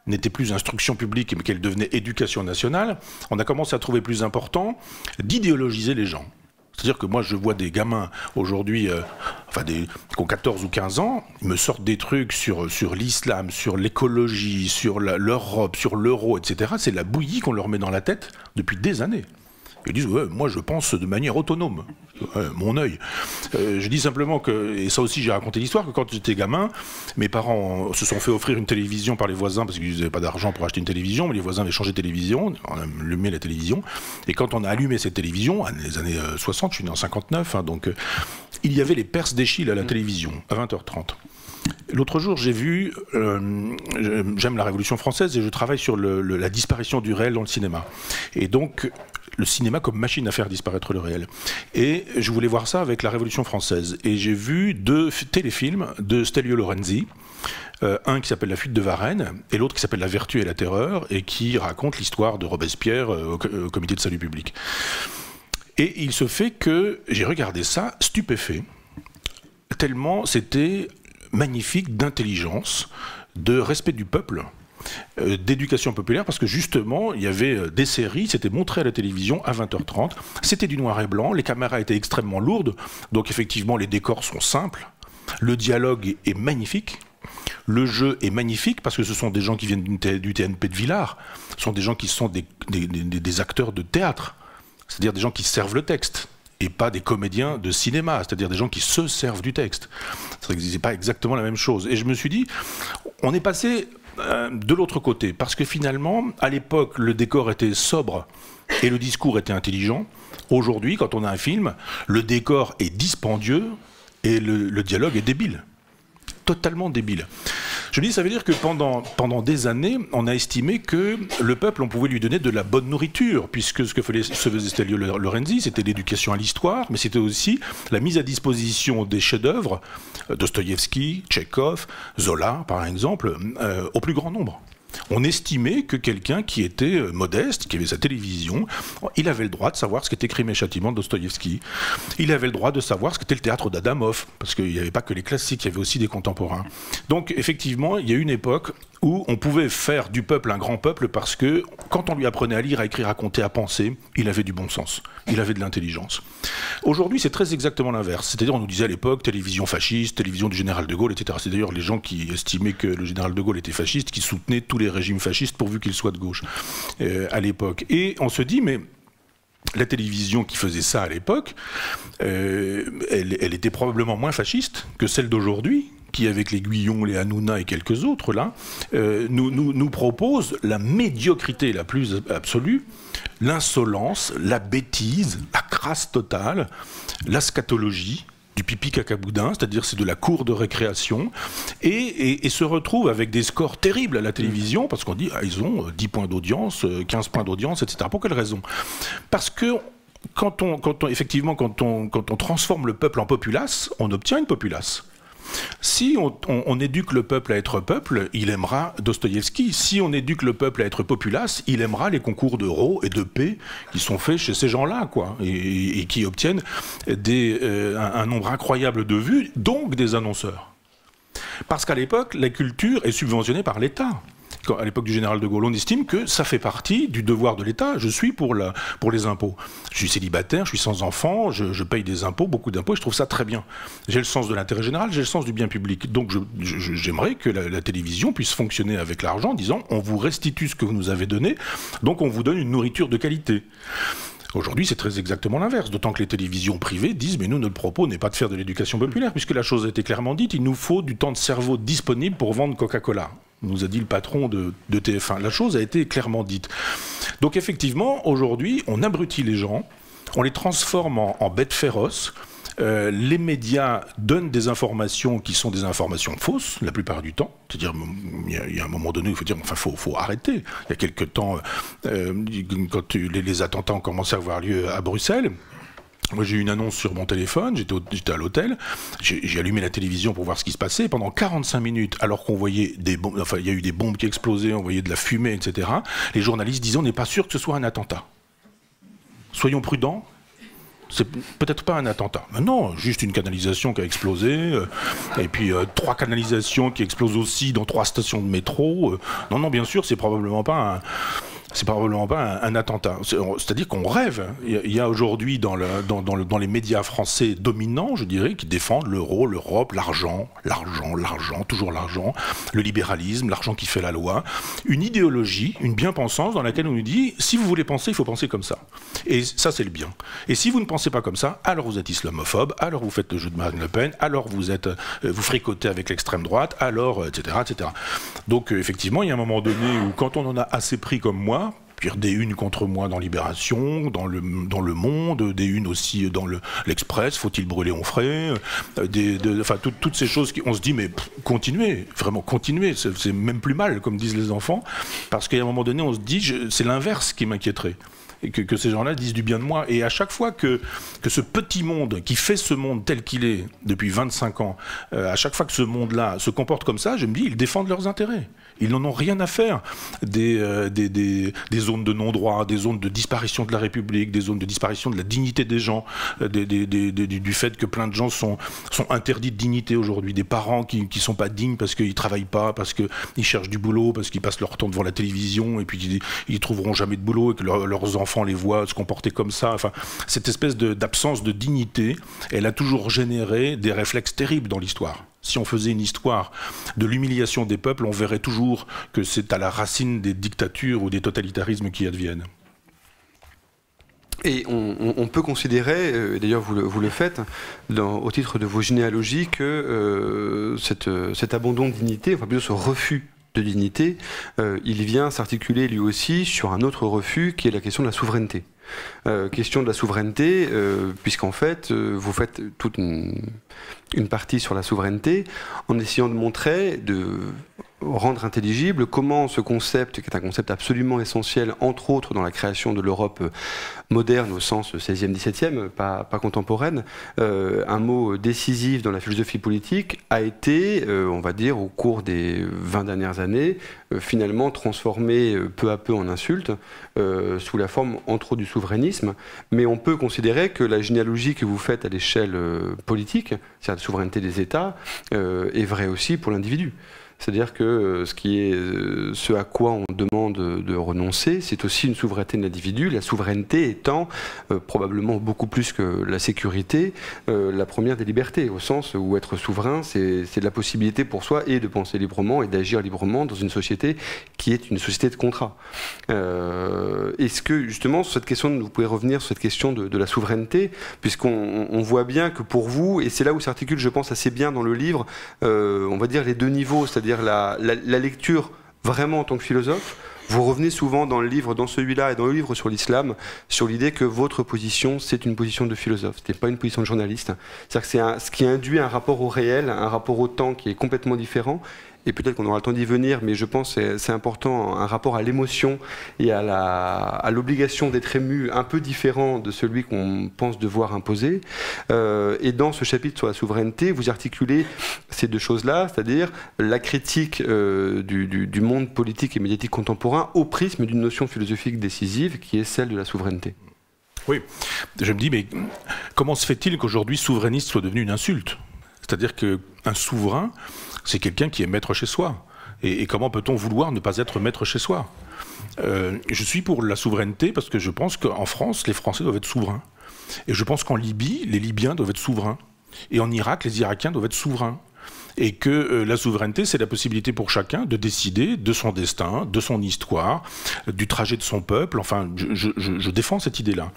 n'était plus instruction publique mais qu'elle devenait éducation nationale, on a commencé à trouver plus important d'idéologiser les gens. C'est-à-dire que moi, je vois des gamins aujourd'hui, euh, enfin des, qui ont 14 ou 15 ans, ils me sortent des trucs sur, sur l'islam, sur l'écologie, sur l'Europe, sur l'euro, etc. C'est la bouillie qu'on leur met dans la tête depuis des années. Ils disent, ouais, moi je pense de manière autonome. mon œil. Euh, je dis simplement que, et ça aussi j'ai raconté l'histoire, que quand j'étais gamin, mes parents se sont fait offrir une télévision par les voisins parce qu'ils n'avaient pas d'argent pour acheter une télévision, mais les voisins avaient changé de télévision, on a allumé la télévision, et quand on a allumé cette télévision, dans les années 60, euh, je suis né en 59, hein, donc euh, il y avait les Perses d'Echille à la télévision, à 20h30. L'autre jour, j'ai vu, j'aime la Révolution française et je travaille sur la disparition du réel dans le cinéma. Et donc, le cinéma comme machine à faire disparaître le réel. Et je voulais voir ça avec la Révolution française. Et j'ai vu deux téléfilms de Stelio Lorenzi. Euh, un qui s'appelle La fuite de Varennes et l'autre qui s'appelle La vertu et la terreur et qui raconte l'histoire de Robespierre euh, au, comité de salut public. Et il se fait que j'ai regardé ça stupéfait, tellement c'était magnifique d'intelligence, de respect du peuple. Euh, d'éducation populaire parce que justement, il y avait euh, des séries, c'était montré à la télévision à 20h30. C'était du noir et blanc, les caméras étaient extrêmement lourdes, donc effectivement, les décors sont simples. Le dialogue est magnifique. Le jeu est magnifique parce que ce sont des gens qui viennent du TNP de Villars. Ce sont des gens qui sont des, des acteurs de théâtre. C'est-à-dire des gens qui servent le texte et pas des comédiens de cinéma, c'est-à-dire des gens qui se servent du texte. C'est pas exactement la même chose. Et je me suis dit, on est passé euh, de l'autre côté, parce que finalement, à l'époque, le décor était sobre et le discours était intelligent. Aujourd'hui, quand on a un film, le décor est dispendieux et le dialogue est débile. Totalement débile. Je dis, ça veut dire que pendant, des années, on a estimé que le peuple, on pouvait lui donner de la bonne nourriture, puisque ce que faisait Stelio Lorenzi, c'était l'éducation à l'histoire, mais c'était aussi la mise à disposition des chefs-d'œuvre, euh, Dostoïevski, Tchekhov, Zola, par exemple, euh, au plus grand nombre. On estimait que quelqu'un qui était euh, modeste, qui avait sa télévision, il avait le droit de savoir ce qu'était Crime et Châtiment de Dostoïevski. Il avait le droit de savoir ce qu'était le théâtre d'Adamov, parce qu'il n'y avait pas que les classiques, il y avait aussi des contemporains. Donc effectivement, il y a une époque où on pouvait faire du peuple un grand peuple parce que quand on lui apprenait à lire, à écrire, à compter, à penser, il avait du bon sens, il avait de l'intelligence. Aujourd'hui, c'est très exactement l'inverse. C'est-à-dire, on nous disait à l'époque télévision fasciste, télévision du général de Gaulle, etc. C'est d'ailleurs les gens qui estimaient que le général de Gaulle était fasciste qui soutenaient tous les régimes fascistes pourvu qu'ils soient de gauche euh, à l'époque. Et on se dit, mais la télévision qui faisait ça à l'époque, euh, elle, était probablement moins fasciste que celle d'aujourd'hui, qui, avec les Guillons, les Hanouna et quelques autres, là, euh, nous, nous, nous propose la médiocrité la plus absolue, l'insolence, la bêtise, la crasse totale, la scatologie, du pipi cacaboudin, c'est-à-dire c'est de la cour de récréation, et, se retrouve avec des scores terribles à la télévision, parce qu'on dit, ah, ils ont 10 points d'audience, 15 points d'audience, etc. Pour quelle raison? Parce que quand on, effectivement, quand on transforme le peuple en populace, on obtient une populace. Si on, éduque le peuple à être peuple, il aimera Dostoïevski. Si on éduque le peuple à être populace, il aimera les concours d'euro et de paix qui sont faits chez ces gens-là, quoi, et, qui obtiennent euh, un nombre incroyable de vues, donc des annonceurs. Parce qu'à l'époque, la culture est subventionnée par l'État à l'époque du général de Gaulle, on estime que ça fait partie du devoir de l'État. Je suis pour, la, les impôts. Je suis célibataire, je suis sans enfant, je, paye des impôts, beaucoup d'impôts, et je trouve ça très bien. J'ai le sens de l'intérêt général, j'ai le sens du bien public. Donc j'aimerais que la, télévision puisse fonctionner avec l'argent en disant on vous restitue ce que vous nous avez donné, donc on vous donne une nourriture de qualité. Aujourd'hui, c'est très exactement l'inverse, d'autant que les télévisions privées disent mais nous, notre propos n'est pas de faire de l'éducation populaire, puisque la chose a été clairement dite, il nous faut du temps de cerveau disponible pour vendre Coca-Cola nous a dit le patron de, TF1. La chose a été clairement dite. Donc effectivement, aujourd'hui, on abrutit les gens, on les transforme en, bêtes féroces. Euh, les médias donnent des informations qui sont des informations fausses la plupart du temps. C'est-à-dire, il y, a un moment donné où il faut dire, enfin, faut, arrêter. Il y a quelques temps, euh, quand les, les, attentats ont commencé à avoir lieu à Bruxelles, moi, j'ai eu une annonce sur mon téléphone, j'étais à l'hôtel, j'ai allumé la télévision pour voir ce qui se passait. Pendant 45 minutes, alors qu'on voyait des bombes, enfin, il y a eu des bombes qui explosaient, on voyait de la fumée, etc., les journalistes disaient on n'est pas sûr que ce soit un attentat. Soyons prudents, c'est peut-être pas un attentat. Mais non, juste une canalisation qui a explosé, euh, et puis euh, trois canalisations qui explosent aussi dans trois stations de métro. Euh. non, non, bien sûr, c'est probablement pas un c'est probablement pas un, attentat. C'est-à-dire qu'on rêve. Il y a, aujourd'hui dans, dans, les médias français dominants, je dirais, qui défendent l'euro, l'Europe, l'argent, l'argent, l'argent, toujours l'argent, le libéralisme, l'argent qui fait la loi, une idéologie, une bien-pensance dans laquelle on nous dit si vous voulez penser, il faut penser comme ça. Et ça, c'est le bien. Et si vous ne pensez pas comme ça, alors vous êtes islamophobe, alors vous faites le jeu de Marine Le Pen, alors vous êtes, euh, vous fricotez avec l'extrême droite, alors, etc., euh, etc. Donc, euh, effectivement, il y a un moment donné où, quand on en a assez pris comme moi, des unes contre moi dans Libération, dans le, dans le Monde, des unes aussi dans l'Express, faut-il brûler Onfray, euh, des, enfin toutes ces choses qui, on se dit mais continuez, vraiment continuez, c'est même plus mal comme disent les enfants, parce qu'à un moment donné on se dit c'est l'inverse qui m'inquiéterait et que, ces gens-là disent du bien de moi. Et à chaque fois que, que ce petit monde qui fait ce monde tel qu'il est depuis 25 ans, euh, à chaque fois que ce monde-là se comporte comme ça, je me dis, ils défendent leurs intérêts. Ils n'en ont rien à faire des, euh, des, des, des, zones de non-droit, des zones de disparition de la République, des zones de disparition de la dignité des gens, euh, du fait que plein de gens sont, sont interdits de dignité aujourd'hui, des parents qui ne sont pas dignes parce qu'ils ne travaillent pas, parce qu'ils cherchent du boulot, parce qu'ils passent leur temps devant la télévision et puis ils ne trouveront jamais de boulot et que leurs enfants les voient se comporter comme ça. Enfin, cette espèce d'absence de dignité, elle a toujours généré des réflexes terribles dans l'histoire si on faisait une histoire de l'humiliation des peuples, on verrait toujours que c'est à la racine des dictatures ou des totalitarismes qui adviennent. Et on, peut considérer, euh, d'ailleurs vous, le, faites, au titre de vos généalogies, que euh, cet abandon de dignité, enfin plutôt ce refus de dignité, euh, il vient s'articuler lui aussi sur un autre refus qui est la question de la souveraineté. Euh, question de la souveraineté, euh, puisqu'en fait, vous faites toute une, partie sur la souveraineté en essayant de montrer, de, rendre intelligible comment ce concept, qui est un concept absolument essentiel, entre autres dans la création de l'Europe moderne au sens 16e, 17e, pas, pas contemporaine, euh, un mot décisif dans la philosophie politique, a été, euh, on va dire, au cours des 20 dernières années, euh, finalement transformé peu à peu en insulte, sous la forme, entre autres, du souverainisme. Mais on peut considérer que la généalogie que vous faites à l'échelle politique, c'est-à-dire la souveraineté des États, est vraie aussi pour l'individu. C'est-à-dire que euh, ce, qui est, euh, ce à quoi on demande de renoncer, c'est aussi une souveraineté de l'individu, la souveraineté étant euh, probablement beaucoup plus que la sécurité, la première des libertés, au sens où être souverain, c'est la possibilité pour soi et de penser librement et d'agir librement dans une société qui est une société de contrat. Est-ce que justement, sur cette question, vous pouvez revenir sur cette question de, de la souveraineté, puisqu'on voit bien que pour vous, et c'est là où s'articule, je pense, assez bien dans le livre, on va dire les deux niveaux, c'est-à-dire c'est-à-dire la, lecture vraiment en tant que philosophe, vous revenez souvent dans le livre, dans celui-là et dans le livre sur l'islam, sur l'idée que votre position, c'est une position de philosophe, ce n'est pas une position de journaliste. C'est-à-dire que c'est ce qui induit un rapport au réel, un rapport au temps qui est complètement différent, et peut-être qu'on aura le temps d'y venir, mais je pense que c'est important, un rapport à l'émotion et à l'obligation d'être ému un peu différent de celui qu'on pense devoir imposer. Euh, et dans ce chapitre sur la souveraineté, vous articulez ces deux choses-là, c'est-à-dire la critique euh, du, du, monde politique et médiatique contemporain au prisme d'une notion philosophique décisive qui est celle de la souveraineté. Oui, je me dis, mais comment se fait-il qu'aujourd'hui souverainiste soit devenu une insulte? C'est-à-dire qu'un souverain, c'est quelqu'un qui est maître chez soi. Et, comment peut-on vouloir ne pas être maître chez soi? Euh, Je suis pour la souveraineté parce que je pense qu'en France, les Français doivent être souverains. Et je pense qu'en Libye, les Libyens doivent être souverains. Et en Irak, les Irakiens doivent être souverains. Et que euh, la souveraineté, c'est la possibilité pour chacun de décider de son destin, de son histoire, du trajet de son peuple. Enfin, je, je défends cette idée-là.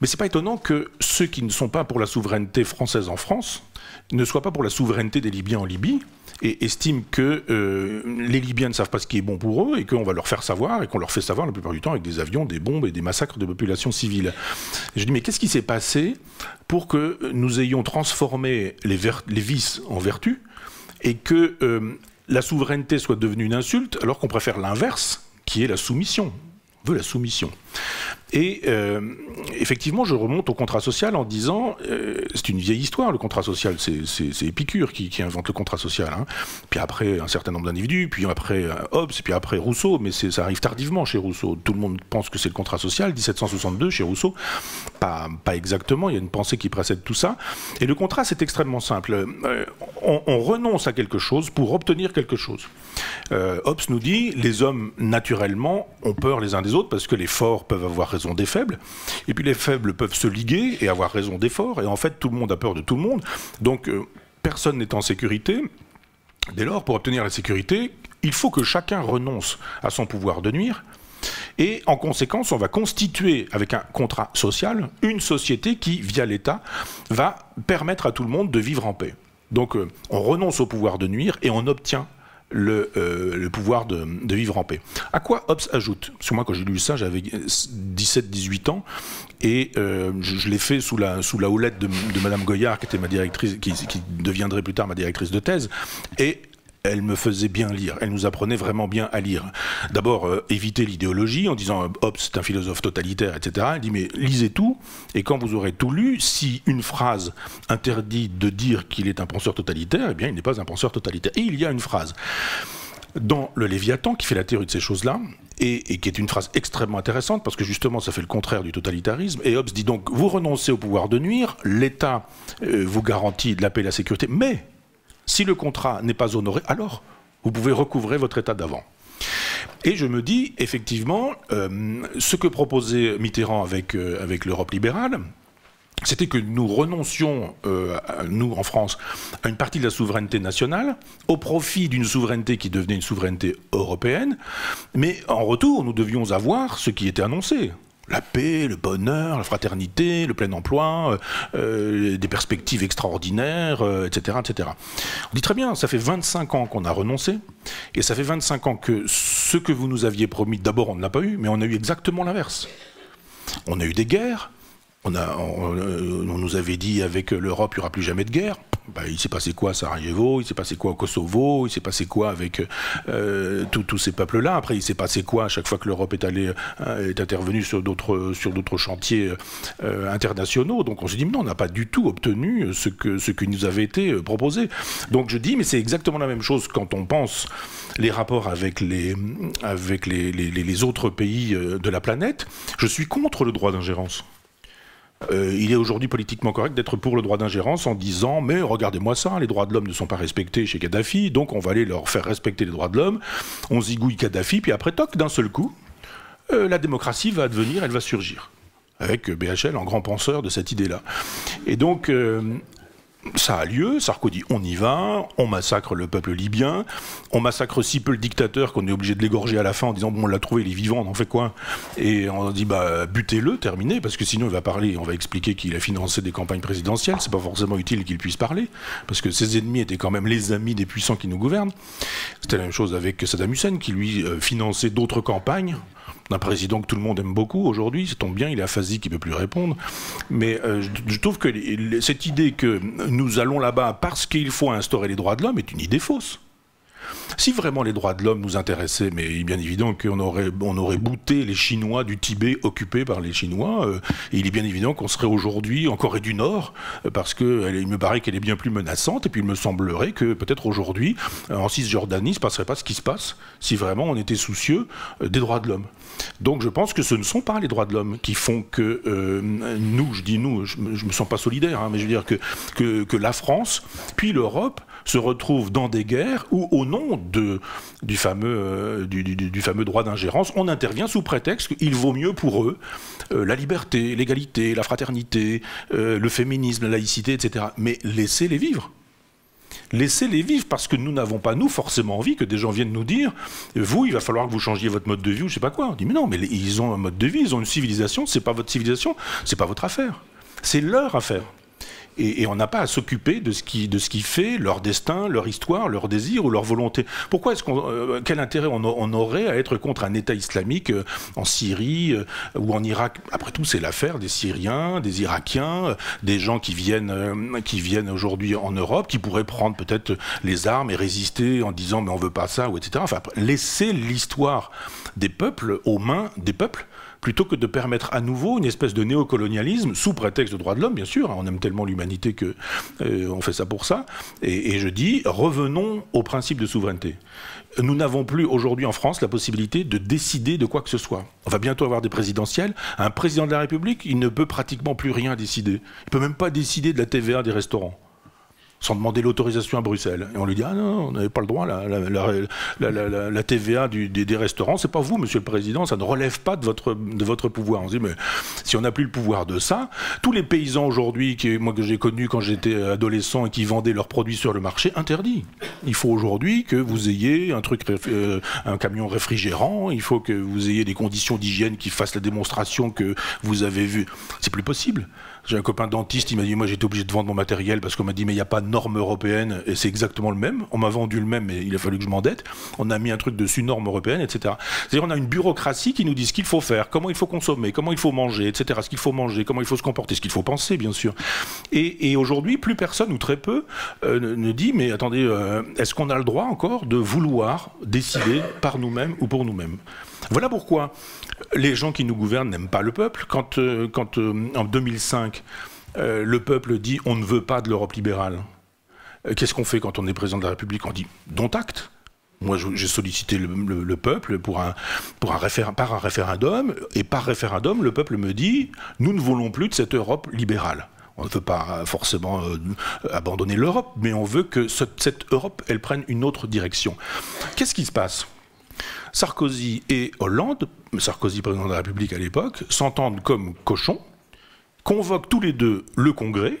Mais c'est pas étonnant que ceux qui ne sont pas pour la souveraineté française en France ne soient pas pour la souveraineté des Libyens en Libye et estiment que euh, les Libyens ne savent pas ce qui est bon pour eux et qu'on va leur faire savoir et qu'on leur fait savoir la plupart du temps avec des avions, des bombes et des massacres de populations civiles. je dis mais qu'est-ce qui s'est passé pour que nous ayons transformé les, les vices en vertus et que euh, la souveraineté soit devenue une insulte alors qu'on préfère l'inverse qui est la soumission on veut la soumission. Et euh, effectivement, je remonte au contrat social en disant, euh, c'est une vieille histoire, le contrat social, c'est Épicure qui, invente le contrat social. Hein. Puis après, un certain nombre d'individus, puis après euh, Hobbes, puis après Rousseau, mais ça arrive tardivement chez Rousseau. Tout le monde pense que c'est le contrat social, 1762 chez Rousseau. Pas, pas exactement, il y a une pensée qui précède tout ça. Et le contrat, c'est extrêmement simple. On, on, renonce à quelque chose pour obtenir quelque chose. Hobbes nous dit, les hommes, naturellement, ont peur les uns des autres parce que les forts peuvent avoir raison des faibles, et puis les faibles peuvent se liguer et avoir raison des forts, et en fait tout le monde a peur de tout le monde, donc euh, personne n'est en sécurité. Dès lors, pour obtenir la sécurité, il faut que chacun renonce à son pouvoir de nuire, et en conséquence, on va constituer avec un contrat social une société qui, via l'État, va permettre à tout le monde de vivre en paix. Donc euh, on renonce au pouvoir de nuire et on obtient le, euh, le pouvoir de, vivre en paix. À quoi Hobbes ajoute? Sur moi, quand j'ai lu ça, j'avais 17-18 ans, et euh, je, l'ai fait sous la, sous la houlette de, de Madame Goyard, qui était ma directrice, qui, qui, deviendrait plus tard ma directrice de thèse, et elle me faisait bien lire, elle nous apprenait vraiment bien à lire. D'abord, euh, éviter l'idéologie en disant euh, Hobbes c'est un philosophe totalitaire, etc. Elle dit mais lisez tout, et quand vous aurez tout lu, si une phrase interdit de dire qu'il est un penseur totalitaire, eh bien il n'est pas un penseur totalitaire. Et il y a une phrase dans le Léviathan qui fait la théorie de ces choses-là, et, qui est une phrase extrêmement intéressante parce que justement ça fait le contraire du totalitarisme. Et Hobbes dit donc vous renoncez au pouvoir de nuire, l'État euh, vous garantit de la paix et la sécurité, mais si le contrat n'est pas honoré, alors vous pouvez recouvrer votre état d'avant. Et je me dis, effectivement, euh, ce que proposait Mitterrand avec, euh, avec l'Europe libérale, c'était que nous renoncions, euh, nous en France, à une partie de la souveraineté nationale, au profit d'une souveraineté qui devenait une souveraineté européenne, mais en retour, nous devions avoir ce qui était annoncé, la paix, le bonheur, la fraternité, le plein emploi, euh, euh, des perspectives extraordinaires, etc., euh, etc. On dit très bien, ça fait 25 ans qu'on a renoncé, et ça fait 25 ans que ce que vous nous aviez promis, d'abord on ne l'a pas eu, mais on a eu exactement l'inverse. On a eu des guerres, on, nous avait dit avec l'Europe, il n'y aura plus jamais de guerre. Bah, il s'est passé quoi à Sarajevo? Il s'est passé quoi au Kosovo? Il s'est passé quoi avec euh, tous ces peuples-là? Après, il s'est passé quoi à chaque fois que l'Europe est, euh, est intervenue sur d'autres, chantiers euh, internationaux? Donc on se dit, non, on n'a pas du tout obtenu ce, que, qui nous avait été proposé. Donc je dis, mais c'est exactement la même chose quand on pense les rapports avec les autres pays de la planète. Je suis contre le droit d'ingérence. Euh, il est aujourd'hui politiquement correct d'être pour le droit d'ingérence en disant mais regardez-moi ça, les droits de l'homme ne sont pas respectés chez Kadhafi, donc on va aller leur faire respecter les droits de l'homme, on zigouille Kadhafi, puis après toc, d'un seul coup, euh, la démocratie va advenir, elle va surgir avec BHL en grand penseur de cette idée-là. Et donc, euh, ça a lieu, Sarkozy, on y va, on massacre le peuple libyen, on massacre si peu le dictateur qu'on est obligé de l'égorger à la fin en disant bon on l'a trouvé, il est vivant, on en fait quoi? Et on dit bah butez-le, terminé, parce que sinon il va parler, on va expliquer qu'il a financé des campagnes présidentielles, c'est pas forcément utile qu'il puisse parler, parce que ses ennemis étaient quand même les amis des puissants qui nous gouvernent. C'était la même chose avec Saddam Hussein qui lui euh, finançait d'autres campagnes d'un président que tout le monde aime beaucoup aujourd'hui. Ça tombe bien, il est aphasique, il ne peut plus répondre. Mais euh, je, trouve que cette idée que nous allons là-bas parce qu'il faut instaurer les droits de l'homme est une idée fausse. Si vraiment les droits de l'homme nous intéressaient, mais il est bien évident qu'on aurait, on aurait bouté les Chinois du Tibet occupés par les Chinois, euh, il est bien évident qu'on serait aujourd'hui en Corée du Nord, euh, parce qu'il me paraît qu'elle est bien plus menaçante, et puis il me semblerait que peut-être aujourd'hui, euh, en Cisjordanie, il ne se passerait pas ce qui se passe si vraiment on était soucieux des droits de l'homme. Donc je pense que ce ne sont pas les droits de l'homme qui font que nous, je dis nous, je ne me sens pas solidaire, hein, mais je veux dire que la France, puis l'Europe, se retrouvent dans des guerres où, au nom de, du, fameux, euh, du, fameux droit d'ingérence, on intervient sous prétexte qu'il vaut mieux pour eux euh, la liberté, l'égalité, la fraternité, euh, le féminisme, la laïcité, etc. Mais laissez-les vivre. Laissez-les vivre parce que nous n'avons pas, nous, forcément envie que des gens viennent nous dire Vous, il va falloir que vous changiez votre mode de vie ou je sais pas quoi. On dit Mais non, mais ils ont un mode de vie, ils ont une civilisation, c'est pas votre civilisation, c'est pas votre affaire. C'est leur affaire et, on n'a pas à s'occuper de ce qui de ce qui fait leur destin, leur histoire, leur désir ou leur volonté. Pourquoi est-ce qu'on euh, quel intérêt on, aurait à être contre un État islamique euh, en Syrie euh, ou en Irak? Après tout, c'est l'affaire des Syriens, des Irakiens, des gens qui viennent qui viennent aujourd'hui en Europe, qui pourraient prendre peut-être les armes et résister en disant mais on veut pas ça ou etc. Enfin, laisser l'histoire des peuples aux mains des peuples plutôt que de permettre à nouveau une espèce de néocolonialisme, sous prétexte de droits de l'homme, bien sûr, hein, on aime tellement l'humanité que euh, on fait ça pour ça, et, je dis, revenons au principe de souveraineté. Nous n'avons plus aujourd'hui en France la possibilité de décider de quoi que ce soit. On va bientôt avoir des présidentielles. Un président de la République, il ne peut pratiquement plus rien décider. Il peut même pas décider de la TVA des restaurants sans demander l'autorisation à Bruxelles. Et on lui dit Ah non, on n'avait pas le droit, la, la, la, TVA du, des, des, restaurants, c'est pas vous, monsieur le président, ça ne relève pas de votre, de votre pouvoir. On se dit Mais si on n'a plus le pouvoir de ça, tous les paysans aujourd'hui, moi que j'ai connus quand j'étais adolescent et qui vendaient leurs produits sur le marché, interdit. Il faut aujourd'hui que vous ayez un truc, euh, un camion réfrigérant, il faut que vous ayez des conditions d'hygiène qui fassent la démonstration que vous avez vu. C'est plus possible. J'ai un copain dentiste, il m'a dit Moi j'étais obligé de vendre mon matériel parce qu'on m'a dit Mais il n'y a pas de norme européenne et c'est exactement le même. On m'a vendu le même mais il a fallu que je m'endette. On a mis un truc dessus, norme européenne, etc. C'est-à-dire on a une bureaucratie qui nous dit ce qu'il faut faire, comment il faut consommer, comment il faut manger, etc. Ce qu'il faut manger, comment il faut se comporter, ce qu'il faut penser, bien sûr. Et, aujourd'hui, plus personne ou très peu euh, ne, dit Mais attendez, euh, est-ce qu'on a le droit encore de vouloir décider par nous-mêmes ou pour nous-mêmes? Voilà pourquoi les gens qui nous gouvernent n'aiment pas le peuple. Quand, euh, quand euh, en 2005, euh, le peuple dit on ne veut pas de l'Europe libérale, qu'est-ce qu'on fait quand on est président de la République? On dit dont acte. Moi, j'ai sollicité le, peuple par un référendum, et par référendum, le peuple me dit nous ne voulons plus de cette Europe libérale. On ne veut pas forcément abandonner l'Europe, mais on veut que cette Europe, elle prenne une autre direction. Qu'est-ce qui se passe? Sarkozy et Hollande, Sarkozy président de la République à l'époque, s'entendent comme cochons, convoquent tous les deux le Congrès,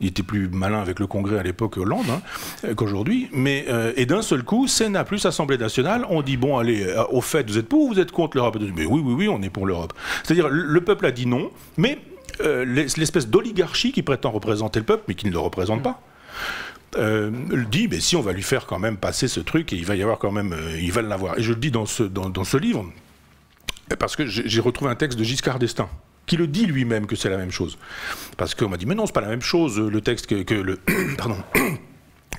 il était plus malin avec le Congrès à l'époque Hollande hein, qu'aujourd'hui. Mais euh, et d'un seul coup, Sénat plus Assemblée nationale, on dit bon allez, euh, au fait, vous êtes pour ou vous êtes contre l'Europe? Mais oui, oui, oui, on est pour l'Europe. C'est-à-dire le peuple a dit non, mais euh, l'espèce d'oligarchie qui prétend représenter le peuple, mais qui ne le représente pas. Euh, dit, mais si on va lui faire quand même passer ce truc, et il va y avoir quand même, euh, il va l'avoir. Et je le dis dans ce, dans, ce livre, parce que j'ai retrouvé un texte de Giscard d'Estaing. qui le dit lui-même que c'est la même chose. Parce qu'on m'a dit, mais non, c'est pas la même chose, le texte que le... (clears throat) Pardon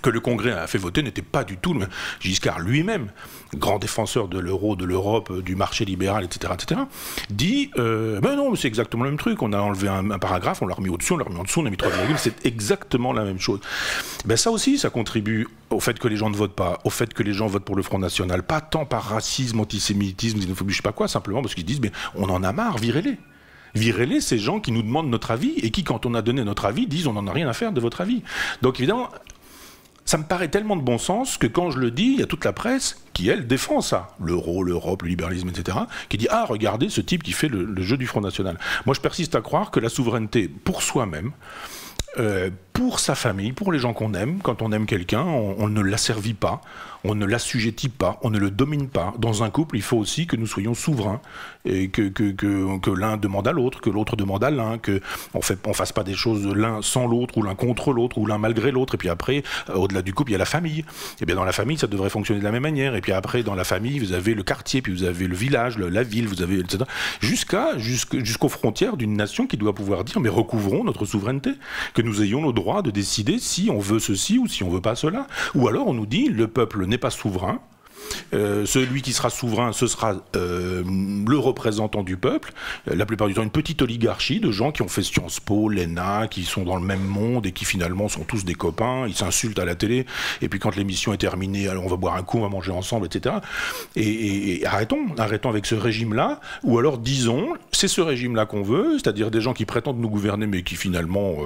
que le Congrès a fait voter n'était pas du tout. Giscard lui-même, grand défenseur de l'euro, de l'Europe, du marché libéral, etc., etc., dit euh, ben non, c'est exactement le même truc. On a enlevé un, paragraphe, on l'a remis au-dessus, on l'a remis en dessous, on a mis trois virgules, c'est exactement la même chose. Ben ça aussi, ça contribue au fait que les gens ne votent pas, au fait que les gens votent pour le Front National, pas tant par racisme, antisémitisme, xénophobie, je sais pas quoi, simplement parce qu'ils disent mais on en a marre, virez-les. Virez-les, ces gens qui nous demandent notre avis et qui, quand on a donné notre avis, disent on n'en a rien à faire de votre avis. Donc évidemment, ça me paraît tellement de bon sens que quand je le dis, il y a toute la presse qui, elle, défend ça. L'euro, l'Europe, le libéralisme, etc. qui dit Ah, regardez ce type qui fait le, jeu du Front National. Moi, je persiste à croire que la souveraineté pour soi-même, euh, pour sa famille, pour les gens qu'on aime, quand on aime quelqu'un, on, on ne l'asservit pas, on ne l'assujettit pas, on ne le domine pas. Dans un couple, il faut aussi que nous soyons souverains et que, que, que, l'un demande à l'autre, que l'autre demande à l'un, que on fait, on fasse pas des choses l'un sans l'autre ou l'un contre l'autre ou l'un malgré l'autre. Et puis après, euh, au-delà du couple, il y a la famille. Et bien dans la famille, ça devrait fonctionner de la même manière. Et puis après, dans la famille, vous avez le quartier, puis vous avez le village, la ville, vous avez etc. Jusqu'à jusqu'aux frontières d'une nation qui doit pouvoir dire mais recouvrons notre souveraineté, que nous ayons le droit de décider si on veut ceci ou si on veut pas cela. Ou alors on nous dit le peuple n'est pas souverain, euh, celui qui sera souverain, ce sera euh, le représentant du peuple. Euh, la plupart du temps, une petite oligarchie de gens qui ont fait Sciences Po, l'ENA, qui sont dans le même monde et qui finalement sont tous des copains. Ils s'insultent à la télé. Et puis quand l'émission est terminée, alors on va boire un coup, on va manger ensemble, etc. Et, arrêtons, arrêtons avec ce régime-là. Ou alors disons, c'est ce régime-là qu'on veut, c'est-à-dire des gens qui prétendent nous gouverner, mais qui finalement,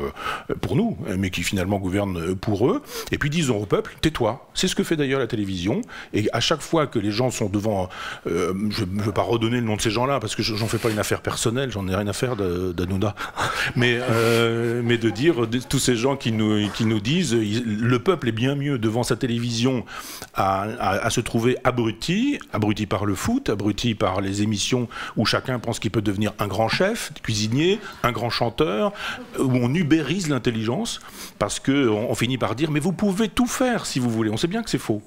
pour nous, mais qui finalement gouvernent pour eux. Et puis disons au peuple, tais-toi. C'est ce que fait d'ailleurs la télévision. Et à chaque fois que les gens sont devant, euh, je ne veux pas redonner le nom de ces gens-là parce que j'en fais pas une affaire personnelle, j'en ai rien à faire d'Anouna, (laughs) mais euh, mais de dire tous ces gens qui nous qui nous disent le peuple est bien mieux devant sa télévision à, se trouver abruti, abruti par le foot, abruti par les émissions où chacun pense qu'il peut devenir un grand chef, cuisinier, un grand chanteur, où on ubérise l'intelligence parce que on finit par dire mais vous pouvez tout faire si vous voulez. On sait bien que c'est faux.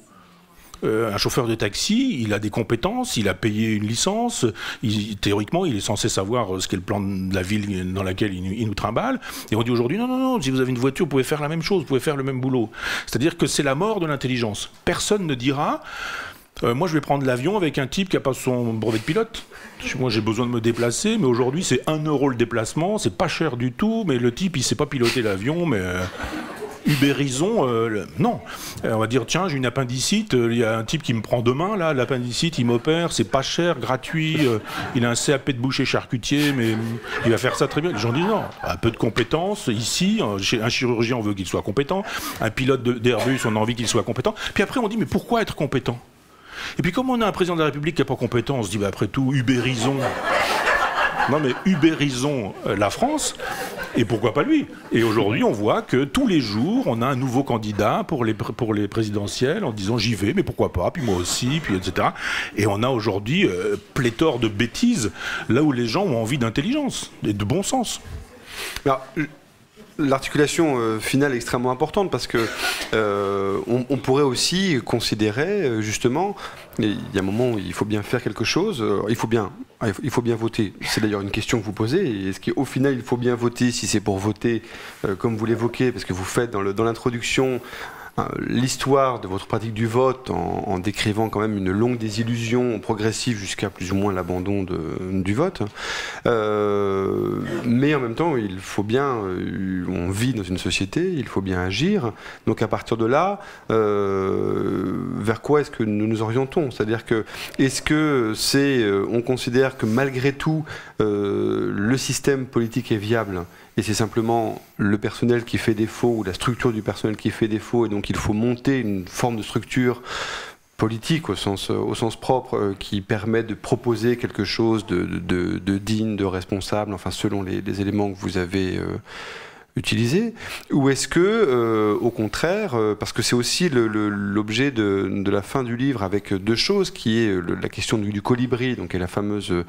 Euh, un chauffeur de taxi, il a des compétences, il a payé une licence, théoriquement, il est censé savoir euh, ce qu'est le plan de la ville dans laquelle il, nous trimballe. Et on dit aujourd'hui, non, non, non, si vous avez une voiture, vous pouvez faire la même chose, vous pouvez faire le même boulot. C'est-à-dire que c'est la mort de l'intelligence. Personne ne dira, euh, moi, je vais prendre l'avion avec un type qui n'a pas son brevet de pilote. Moi, j'ai besoin de me déplacer, mais aujourd'hui, c'est 1 euro le déplacement, c'est pas cher du tout, mais le type, il sait pas piloter l'avion, mais ubérisons. Euh, non, euh, on va dire tiens, j'ai une appendicite, euh, il y a un type qui me prend demain là, l'appendicite, il m'opère, c'est pas cher, gratuit, il a un CAP de boucher charcutier, mais il va faire ça très bien. Les gens disent non, un peu de compétences ici, un chirurgien on veut qu'il soit compétent, un pilote d'Airbus on a envie qu'il soit compétent. Puis après on dit mais pourquoi être compétent? Et puis comme on a un président de la République qui n'a pas compétent, on se dit bah, après tout ubérisons. Non mais ubérisons la France. Et pourquoi pas lui? Et aujourd'hui, on voit que tous les jours, on a un nouveau candidat pour les, pour les présidentielles en disant j'y vais, mais pourquoi pas, puis moi aussi, puis etc. Et on a aujourd'hui euh, pléthore de bêtises là où les gens ont envie d'intelligence et de bon sens. L'articulation euh, finale est extrêmement importante parce que euh, on, pourrait aussi considérer justement il y a un moment où il faut bien faire quelque chose, il faut bien ah, il faut bien voter. C'est d'ailleurs une question que vous posez. Est-ce qu'au final, il faut bien voter si c'est pour voter, euh, comme vous l'évoquez, parce que vous faites dans l'introduction l'histoire de votre pratique du vote en, décrivant quand même une longue désillusion progressive jusqu'à plus ou moins l'abandon du vote. Euh, mais en même temps, il faut bien, euh, on vit dans une société, il faut bien agir. Donc à partir de là, euh, vers quoi est-ce que nous nous orientons? C'est-à-dire que est-ce que c'est, on considère que malgré tout, le système politique est viable? Et c'est simplement le personnel qui fait défaut ou la structure du personnel qui fait défaut. Et donc il faut monter une forme de structure politique au sens, propre euh, qui permet de proposer quelque chose de, digne, de responsable, enfin selon les, les éléments que vous avez euh, utiliser Ou est-ce que, euh, au contraire, euh, parce que c'est aussi l'objet de, la fin du livre avec deux choses, qui est la question du, colibri, donc est la fameuse euh,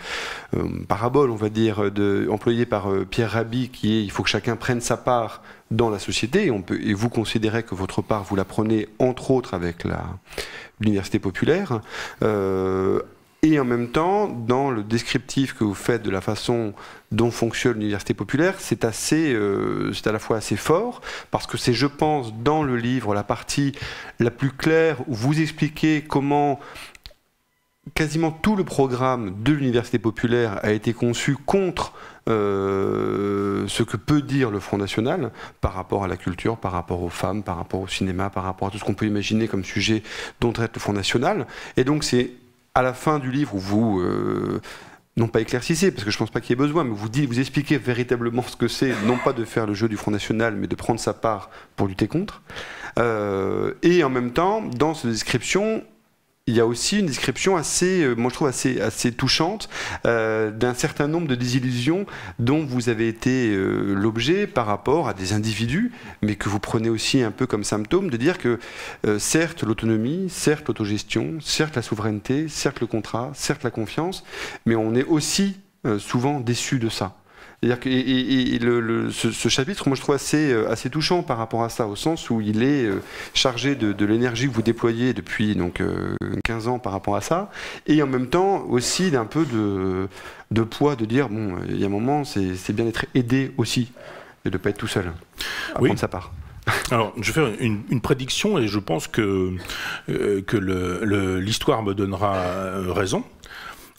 parabole, on va dire, employée par Pierre Rabhi, qui est il faut que chacun prenne sa part dans la société, et, on peut, et vous considérez que votre part, vous la prenez entre autres avec l'université populaire. et Et en même temps, dans le descriptif que vous faites de la façon dont fonctionne l'université populaire, c'est assez, euh, c'est à la fois assez fort parce que c'est, je pense, dans le livre la partie la plus claire où vous expliquez comment quasiment tout le programme de l'université populaire a été conçu contre euh, ce que peut dire le Front National par rapport à la culture, par rapport aux femmes, par rapport au cinéma, par rapport à tout ce qu'on peut imaginer comme sujet dont traite le Front National. Et donc c'est à la fin du livre où vous euh, non pas éclaircissez, parce que je ne pense pas qu'il y ait besoin, mais vous, vous expliquez véritablement ce que c'est, non pas de faire le jeu du Front National, mais de prendre sa part pour lutter contre. Euh, et en même temps, dans cette description, il y a aussi une description assez, euh, moi je trouve assez, assez touchante euh, d'un certain nombre de désillusions dont vous avez été euh, l'objet par rapport à des individus, mais que vous prenez aussi un peu comme symptôme de dire que certes l'autonomie, certes l'autogestion, certes la souveraineté, certes le contrat, certes la confiance, mais on est aussi souvent déçu de ça. C'est-à-dire que et, le, ce, chapitre, moi, je trouve assez, euh, assez touchant par rapport à ça, au sens où il est euh, chargé de, l'énergie que vous déployez depuis donc 15 euh, ans par rapport à ça, et en même temps aussi d'un peu de, de, poids de dire bon, il y a un moment, c'est bien d'être aidé aussi, et de ne pas être tout seul à prendre sa part. (laughs) Alors, je vais faire une, prédiction et je pense que, que l'histoire me donnera raison.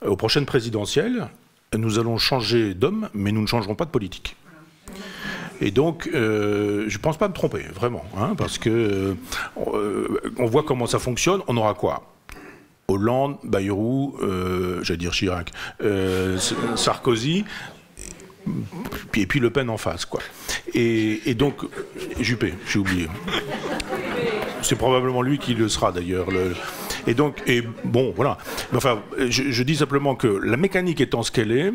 Aux prochaines présidentielles, nous allons changer d'homme, mais nous ne changerons pas de politique. Et donc, euh, je ne pense pas me tromper, vraiment, hein, parce que euh, on voit comment ça fonctionne. On aura quoi? Hollande, Bayrou, euh, j'allais dire Chirac, Sarkozy, et puis Le Pen en face, quoi. Et, donc, Juppé, j'ai oublié. C'est probablement lui qui le sera d'ailleurs. Le, et donc, et bon, voilà. enfin, je, dis simplement que la mécanique étant ce qu'elle est,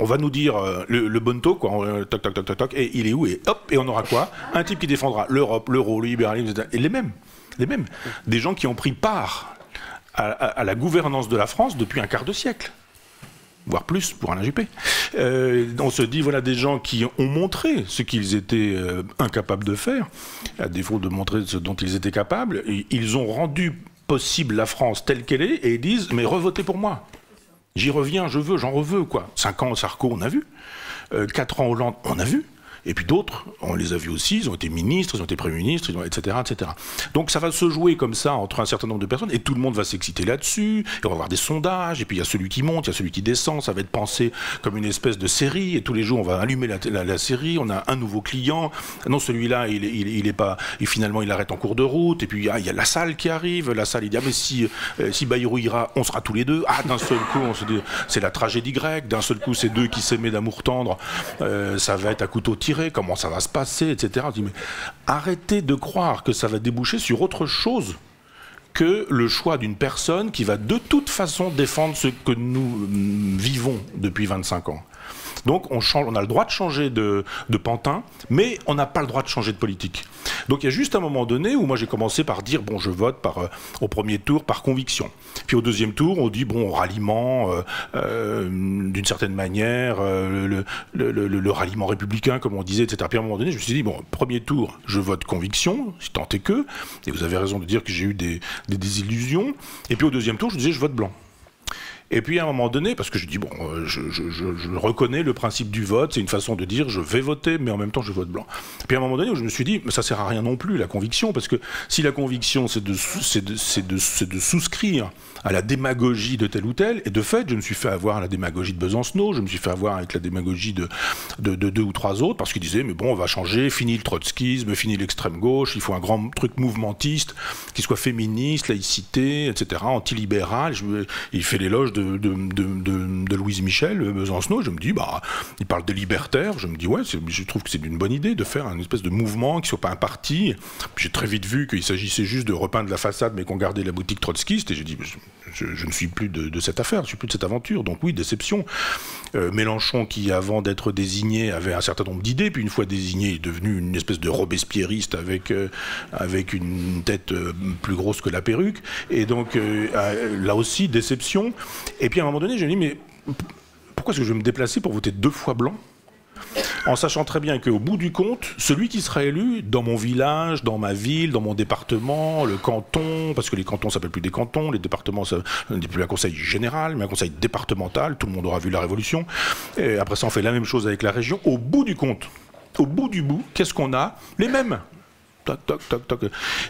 on va nous dire euh, le, bon taux, quoi, euh, toc, toc, toc, toc, et il est où Et hop, et on aura quoi? Un type qui défendra l'Europe, l'euro, le libéralisme, et les mêmes, les mêmes. Des gens qui ont pris part à, la gouvernance de la France depuis un quart de siècle voire plus pour Alain Juppé. Euh, on se dit, voilà des gens qui ont montré ce qu'ils étaient incapables de faire, à défaut de montrer ce dont ils étaient capables, ils ont rendu possible la France telle qu'elle est et ils disent mais revotez pour moi. J'y reviens, je veux, j'en reveux quoi. Cinq ans Sarko, on a vu. Euh, quatre ans Hollande, on a vu. Et puis d'autres, on les a vus aussi, ils ont été ministres, ils ont été premiers ministres, etc., etc. Donc ça va se jouer comme ça entre un certain nombre de personnes, et tout le monde va s'exciter là-dessus, et on va avoir des sondages, et puis il y a celui qui monte, il y a celui qui descend, ça va être pensé comme une espèce de série, et tous les jours on va allumer la, série, on a un nouveau client, non celui-là il, il, est pas, et finalement il arrête en cours de route, et puis ah, il y a la salle qui arrive, la salle il dit ah mais si, euh, si Bayrou ira, on sera tous les deux, ah d'un seul coup on se dit c'est la tragédie grecque, d'un seul coup c'est deux qui s'aimaient d'amour tendre, euh, ça va être à couteau tiré, comment ça va se passer, etc. Arrêtez de croire que ça va déboucher sur autre chose que le choix d'une personne qui va de toute façon défendre ce que nous vivons depuis 25 ans. Donc on, change, on a le droit de changer de, pantin, mais on n'a pas le droit de changer de politique. Donc il y a juste un moment donné où moi j'ai commencé par dire bon je vote par, euh, au premier tour par conviction. Puis au deuxième tour on dit bon ralliement euh, euh, d'une certaine manière le, ralliement républicain comme on disait etc. Puis à un moment donné je me suis dit bon premier tour je vote conviction si tant est que et vous avez raison de dire que j'ai eu des désillusions. Et puis au deuxième tour je disais je vote blanc. Et puis à un moment donné, parce que je dis, bon, euh, je, reconnais le principe du vote, c'est une façon de dire je vais voter, mais en même temps je vote blanc. Puis à un moment donné où je me suis dit, mais ça sert à rien non plus, la conviction, parce que si la conviction c'est de, souscrire à la démagogie de tel ou tel, et de fait, je me suis fait avoir à la démagogie de Besancenot, je me suis fait avoir avec la démagogie de, de, deux ou trois autres, parce qu'ils disaient, mais bon, on va changer, fini le trotskisme, fini l'extrême gauche, il faut un grand truc mouvementiste, qui soit féministe, laïcité, etc., antilibéral. Il fait l'éloge de Louise Michel, Besancenot, je me dis, bah, il parle de libertaires, je me dis, ouais, je trouve que c'est une bonne idée de faire un espèce de mouvement qui soit pas un parti. J'ai très vite vu qu'il s'agissait juste de repeindre la façade, mais qu'on gardait la boutique trotskiste, et j'ai dit, je, ne suis plus de, cette affaire, je ne suis plus de cette aventure. Donc oui, déception. Euh, Mélenchon, qui avant d'être désigné avait un certain nombre d'idées, puis une fois désigné, est devenu une espèce de robespierriste avec, euh, avec une tête euh, plus grosse que la perruque. Et donc là aussi, déception. Et puis à un moment donné, je me dis, mais pourquoi est-ce que je vais me déplacer pour voter deux fois blanc? En sachant très bien qu'au bout du compte, celui qui sera élu dans mon village, dans ma ville, dans mon département, le canton, parce que les cantons s'appellent plus des cantons, les départements ça n'est plus un conseil général, mais un conseil départemental, tout le monde aura vu la révolution. Et après ça, on fait la même chose avec la région. Au bout du compte, au bout du bout, qu'est-ce qu'on a? Les mêmes.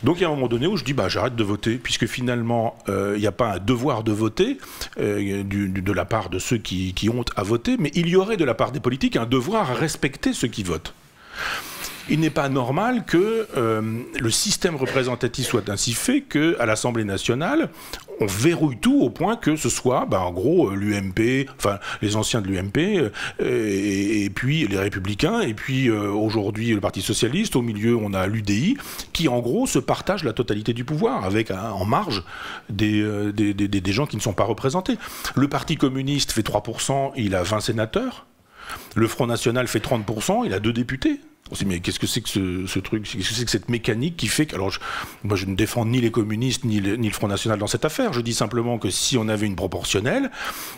Donc il y a un moment donné où je dis bah j'arrête de voter puisque finalement euh, il n'y a pas un devoir de voter euh, de la part de ceux qui, qui ont à voter, mais il y aurait de la part des politiques un devoir à respecter ceux qui votent il n'est pas normal que euh, le système représentatif soit ainsi fait qu'à l'Assemblée nationale, on verrouille tout au point que ce soit, bah, en gros, euh, l'UMP, enfin les anciens de l'UMP, euh, et, puis les Républicains, et puis aujourd'hui le Parti socialiste. Au milieu, on a l'UDI, qui en gros se partagent la totalité du pouvoir, avec en marge des gens qui ne sont pas représentés. Le Parti communiste fait 3%, il a 20 sénateurs. Le Front National fait 30%, il a deux députés. On s'est dit, mais qu'est-ce que c'est que ce, truc? Qu'est-ce que c'est que cette mécanique qui fait que. Alors, moi, je ne défends ni les communistes, ni le, ni le, Front National dans cette affaire. Je dis simplement que si on avait une proportionnelle,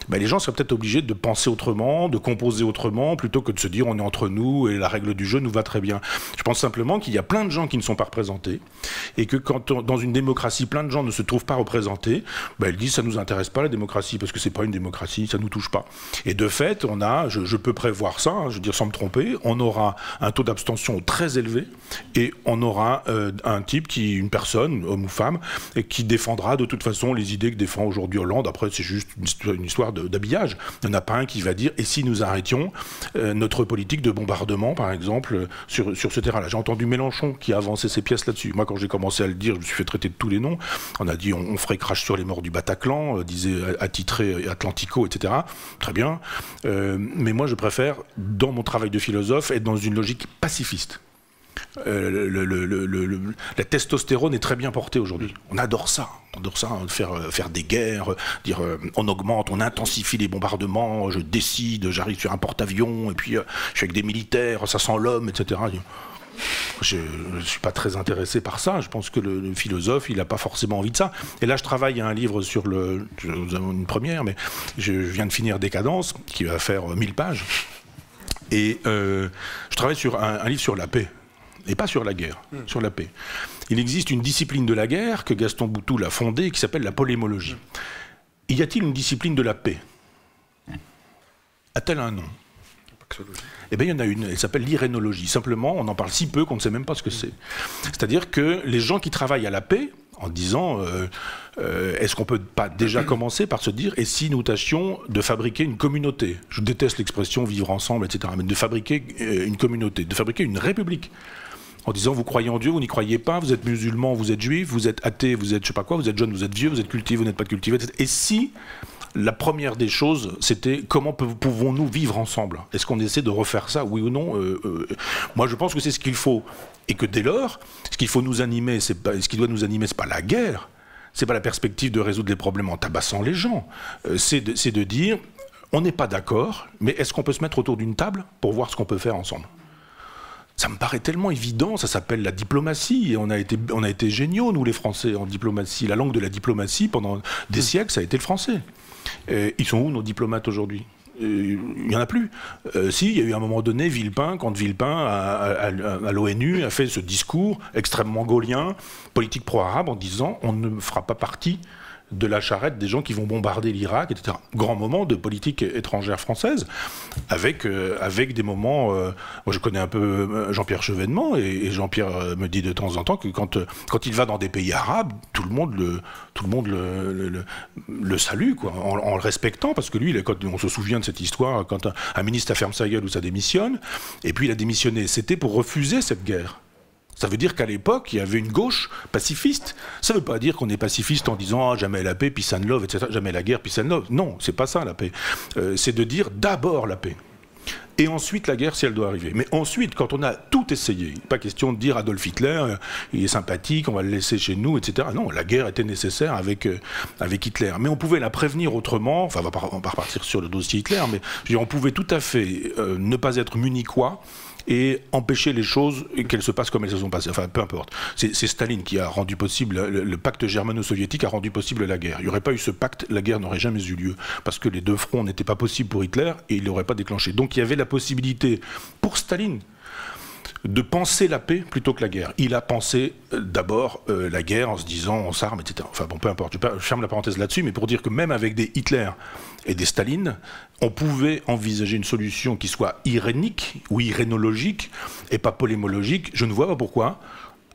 ben, les gens seraient peut-être obligés de penser autrement, de composer autrement, plutôt que de se dire on est entre nous et la règle du jeu nous va très bien. Je pense simplement qu'il y a plein de gens qui ne sont pas représentés et que quand, dans une démocratie, plein de gens ne se trouvent pas représentés, ben, ils disent ça nous intéresse pas la démocratie parce que c'est pas une démocratie, ça nous touche pas. Et de fait, on a, je, peux prévoir ça, hein, je veux dire sans me tromper, on aura un taux d'abstention tension très élevée et on aura euh, un type qui, une personne, homme ou femme, et qui défendra de toute façon les idées que défend aujourd'hui Hollande. Après, c'est juste une histoire d'habillage. Il n'y en a pas un qui va dire et si nous arrêtions euh, notre politique de bombardement, par exemple, sur, sur ce terrain-là? J'ai entendu Mélenchon qui a avancé ses pièces là-dessus. Moi, quand j'ai commencé à le dire, je me suis fait traiter de tous les noms. On a dit on, ferait crash sur les morts du Bataclan, euh, disait attitré Atlantico, etc. Très bien. mais moi, je préfère, dans mon travail de philosophe, être dans une logique passive pacifiste. Euh, le, la testostérone est très bien portée aujourd'hui. On adore ça. On adore ça, hein, faire, euh, faire des guerres, euh, dire on augmente, on intensifie les bombardements, je décide, j'arrive sur un porte-avions, et puis je suis avec des militaires, ça sent l'homme, etc. Je ne suis pas très intéressé par ça. Je pense que le, philosophe, il n'a pas forcément envie de ça. Et là, je travaille à un livre sur le. Nous avons une première, mais je viens de finir Décadence, qui va faire 1000 pages. Et euh, je travaille sur un, livre sur la paix, et pas sur la guerre, hmm. sur la paix. Il existe une discipline de la guerre que Gaston Boutoul a fondée qui s'appelle la polémologie. Y a-t-il une discipline de la paix? A-t-elle un nom? Eh bien, il y en a une, elle s'appelle l'irénologie. Simplement, on en parle si peu qu'on ne sait même pas ce que c'est. C'est-à-dire que les gens qui travaillent à la paix, en disant euh, euh, est-ce qu'on peut pas déjà (clears throat) commencer par se dire et si nous tâchions de fabriquer une communauté? Je déteste l'expression vivre ensemble, etc. Mais de fabriquer euh, une communauté, de fabriquer une république. En disant vous croyez en Dieu, vous n'y croyez pas, vous êtes musulman, vous êtes juif, vous êtes athée, vous êtes je sais pas quoi, vous êtes jeune, vous êtes vieux, vous êtes cultivé, vous n'êtes pas cultivé, etc. Et si la première des choses, c'était comment pouvons-nous vivre ensemble? Est-ce qu'on essaie de refaire ça, oui ou non? Moi, je pense que c'est ce qu'il faut. Et que dès lors, ce qu'il faut nous animer, c'est pas, ce qui doit nous animer, c'est pas la guerre, c'est pas la perspective de résoudre les problèmes en tabassant les gens, euh, c'est de, de dire, on n'est pas d'accord, mais est-ce qu'on peut se mettre autour d'une table pour voir ce qu'on peut faire ensemble? Ça me paraît tellement évident, ça s'appelle la diplomatie, et on a, été, on a été géniaux, nous les Français, en diplomatie. La langue de la diplomatie, pendant des siècles, ça a été le français. Ils sont où nos diplomates aujourd'hui il n'y en a plus. Euh, si, il y a eu un moment donné, Villepin, quand Villepin, à, à l'ONU, a fait ce discours extrêmement gaulien, politique pro-arabe, en disant on ne fera pas partie de la charrette des gens qui vont bombarder l'Irak, etc. Grand moment de politique étrangère française, avec, euh, avec des moments... Euh, moi, je connais un peu euh, Jean-Pierre Chevènement, et, Jean-Pierre me dit de temps en temps que quand, quand il va dans des pays arabes, tout le monde le, tout le, monde le, le, salue, quoi, en, le respectant, parce que lui, quand, on se souvient de cette histoire, quand un, ministre ferme sa gueule ou ça démissionne, et puis il a démissionné, c'était pour refuser cette guerre. Ça veut dire qu'à l'époque, il y avait une gauche pacifiste. Ça ne veut pas dire qu'on est pacifiste en disant ah, jamais la paix, puis and love, etc. Jamais la guerre, puis and love. Non, c'est pas ça la paix. Euh, c'est de dire d'abord la paix. Et ensuite la guerre si elle doit arriver. Mais ensuite, quand on a tout essayé, pas question de dire Adolf Hitler, euh, il est sympathique, on va le laisser chez nous, etc. Non, la guerre était nécessaire avec, euh, avec Hitler. Mais on pouvait la prévenir autrement, enfin on va pas repartir sur le dossier Hitler, mais on pouvait tout à fait ne pas être munichois et empêcher les choses qu'elles se passent comme elles se sont passées. Enfin, peu importe. C'est Staline qui a rendu possible, le, pacte germano-soviétique a rendu possible la guerre. Il n'y aurait pas eu ce pacte, la guerre n'aurait jamais eu lieu, parce que les deux fronts n'étaient pas possibles pour Hitler et il n'aurait pas déclenché. Donc il y avait la possibilité pour Staline de penser la paix plutôt que la guerre. Il a pensé euh, d'abord euh, la guerre en se disant on s'arme, etc. Enfin bon, peu importe, je ferme la parenthèse là-dessus, mais pour dire que même avec des Hitler et des Staline, on pouvait envisager une solution qui soit irénique ou irénologique et pas polémologique. Je ne vois pas pourquoi,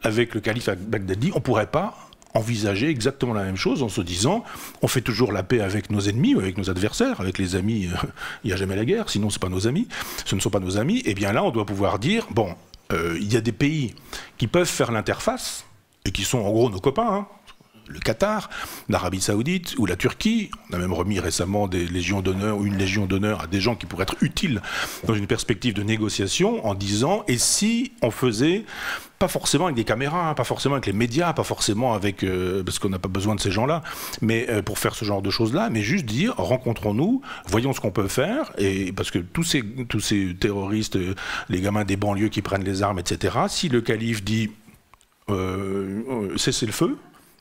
avec le calife Baghdadi, on ne pourrait pas envisager exactement la même chose en se disant on fait toujours la paix avec nos ennemis ou avec nos adversaires, avec les amis, euh, (laughs) il n'y a jamais la guerre, sinon ce pas nos amis, ce ne sont pas nos amis, et bien là on doit pouvoir dire bon, il y a des pays qui peuvent faire l'interface, et qui sont en gros nos copains, hein. Le Qatar, l'Arabie Saoudite ou la Turquie. On a même remis récemment des légions d'honneur ou une légion d'honneur à des gens qui pourraient être utiles dans une perspective de négociation en disant et si on faisait pas forcément avec des caméras, hein, pas forcément avec les médias, pas forcément avec euh, parce qu'on n'a pas besoin de ces gens-là, mais euh, pour faire ce genre de choses-là, mais juste dire rencontrons-nous, voyons ce qu'on peut faire et parce que tous ces terroristes, euh, les gamins des banlieues qui prennent les armes, etc. Si le calife dit cessez le feu,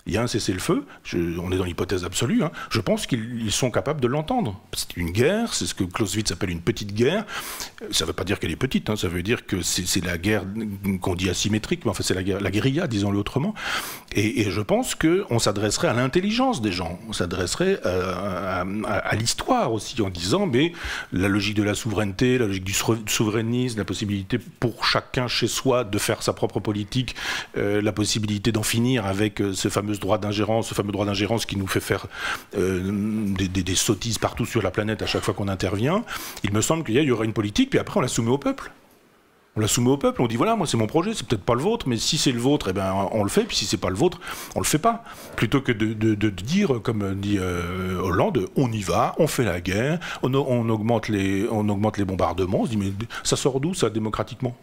il y a un cessez-le-feu, on est dans l'hypothèse absolue, hein. je pense qu'ils sont capables de l'entendre. C'est une guerre, c'est ce que Clausewitz appelle une petite guerre. Ça ne veut pas dire qu'elle est petite, hein. ça veut dire que c'est la guerre qu'on dit asymétrique, mais en fait c'est la, la guérilla, disons-le autrement. Et, je pense qu'on s'adresserait à l'intelligence des gens, on s'adresserait euh, à, l'histoire aussi, en disant, mais la logique de la souveraineté, la logique du souverainisme, la possibilité pour chacun chez soi de faire sa propre politique, euh, la possibilité d'en finir avec euh, ce fameux droit d'ingérence, ce fameux droit d'ingérence qui nous fait faire des, sottises partout sur la planète à chaque fois qu'on intervient, il me semble qu'il y, y aura une politique, puis après on la soumet au peuple. On la soumet au peuple, on dit voilà, moi c'est mon projet, c'est peut-être pas le vôtre, mais si c'est le vôtre, eh ben, on le fait, puis si c'est pas le vôtre, on le fait pas. Plutôt que de, dire, comme dit euh, Hollande, on y va, on fait la guerre, on, augmente, les, on augmente les bombardements, on se dit mais ça sort d'où ça démocratiquement?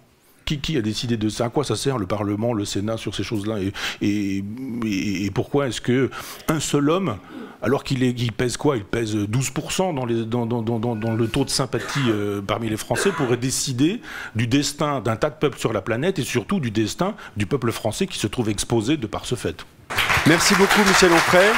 Qui, a décidé de ça? À quoi ça sert le Parlement, le Sénat sur ces choses-là? Et, pourquoi est-ce que un seul homme, alors qu'il pèse quoi? Il pèse 12% dans, le taux de sympathie euh, parmi les Français, pourrait décider du destin d'un tas de peuples sur la planète et surtout du destin du peuple français qui se trouve exposé de par ce fait. Merci beaucoup, Michel Onfray.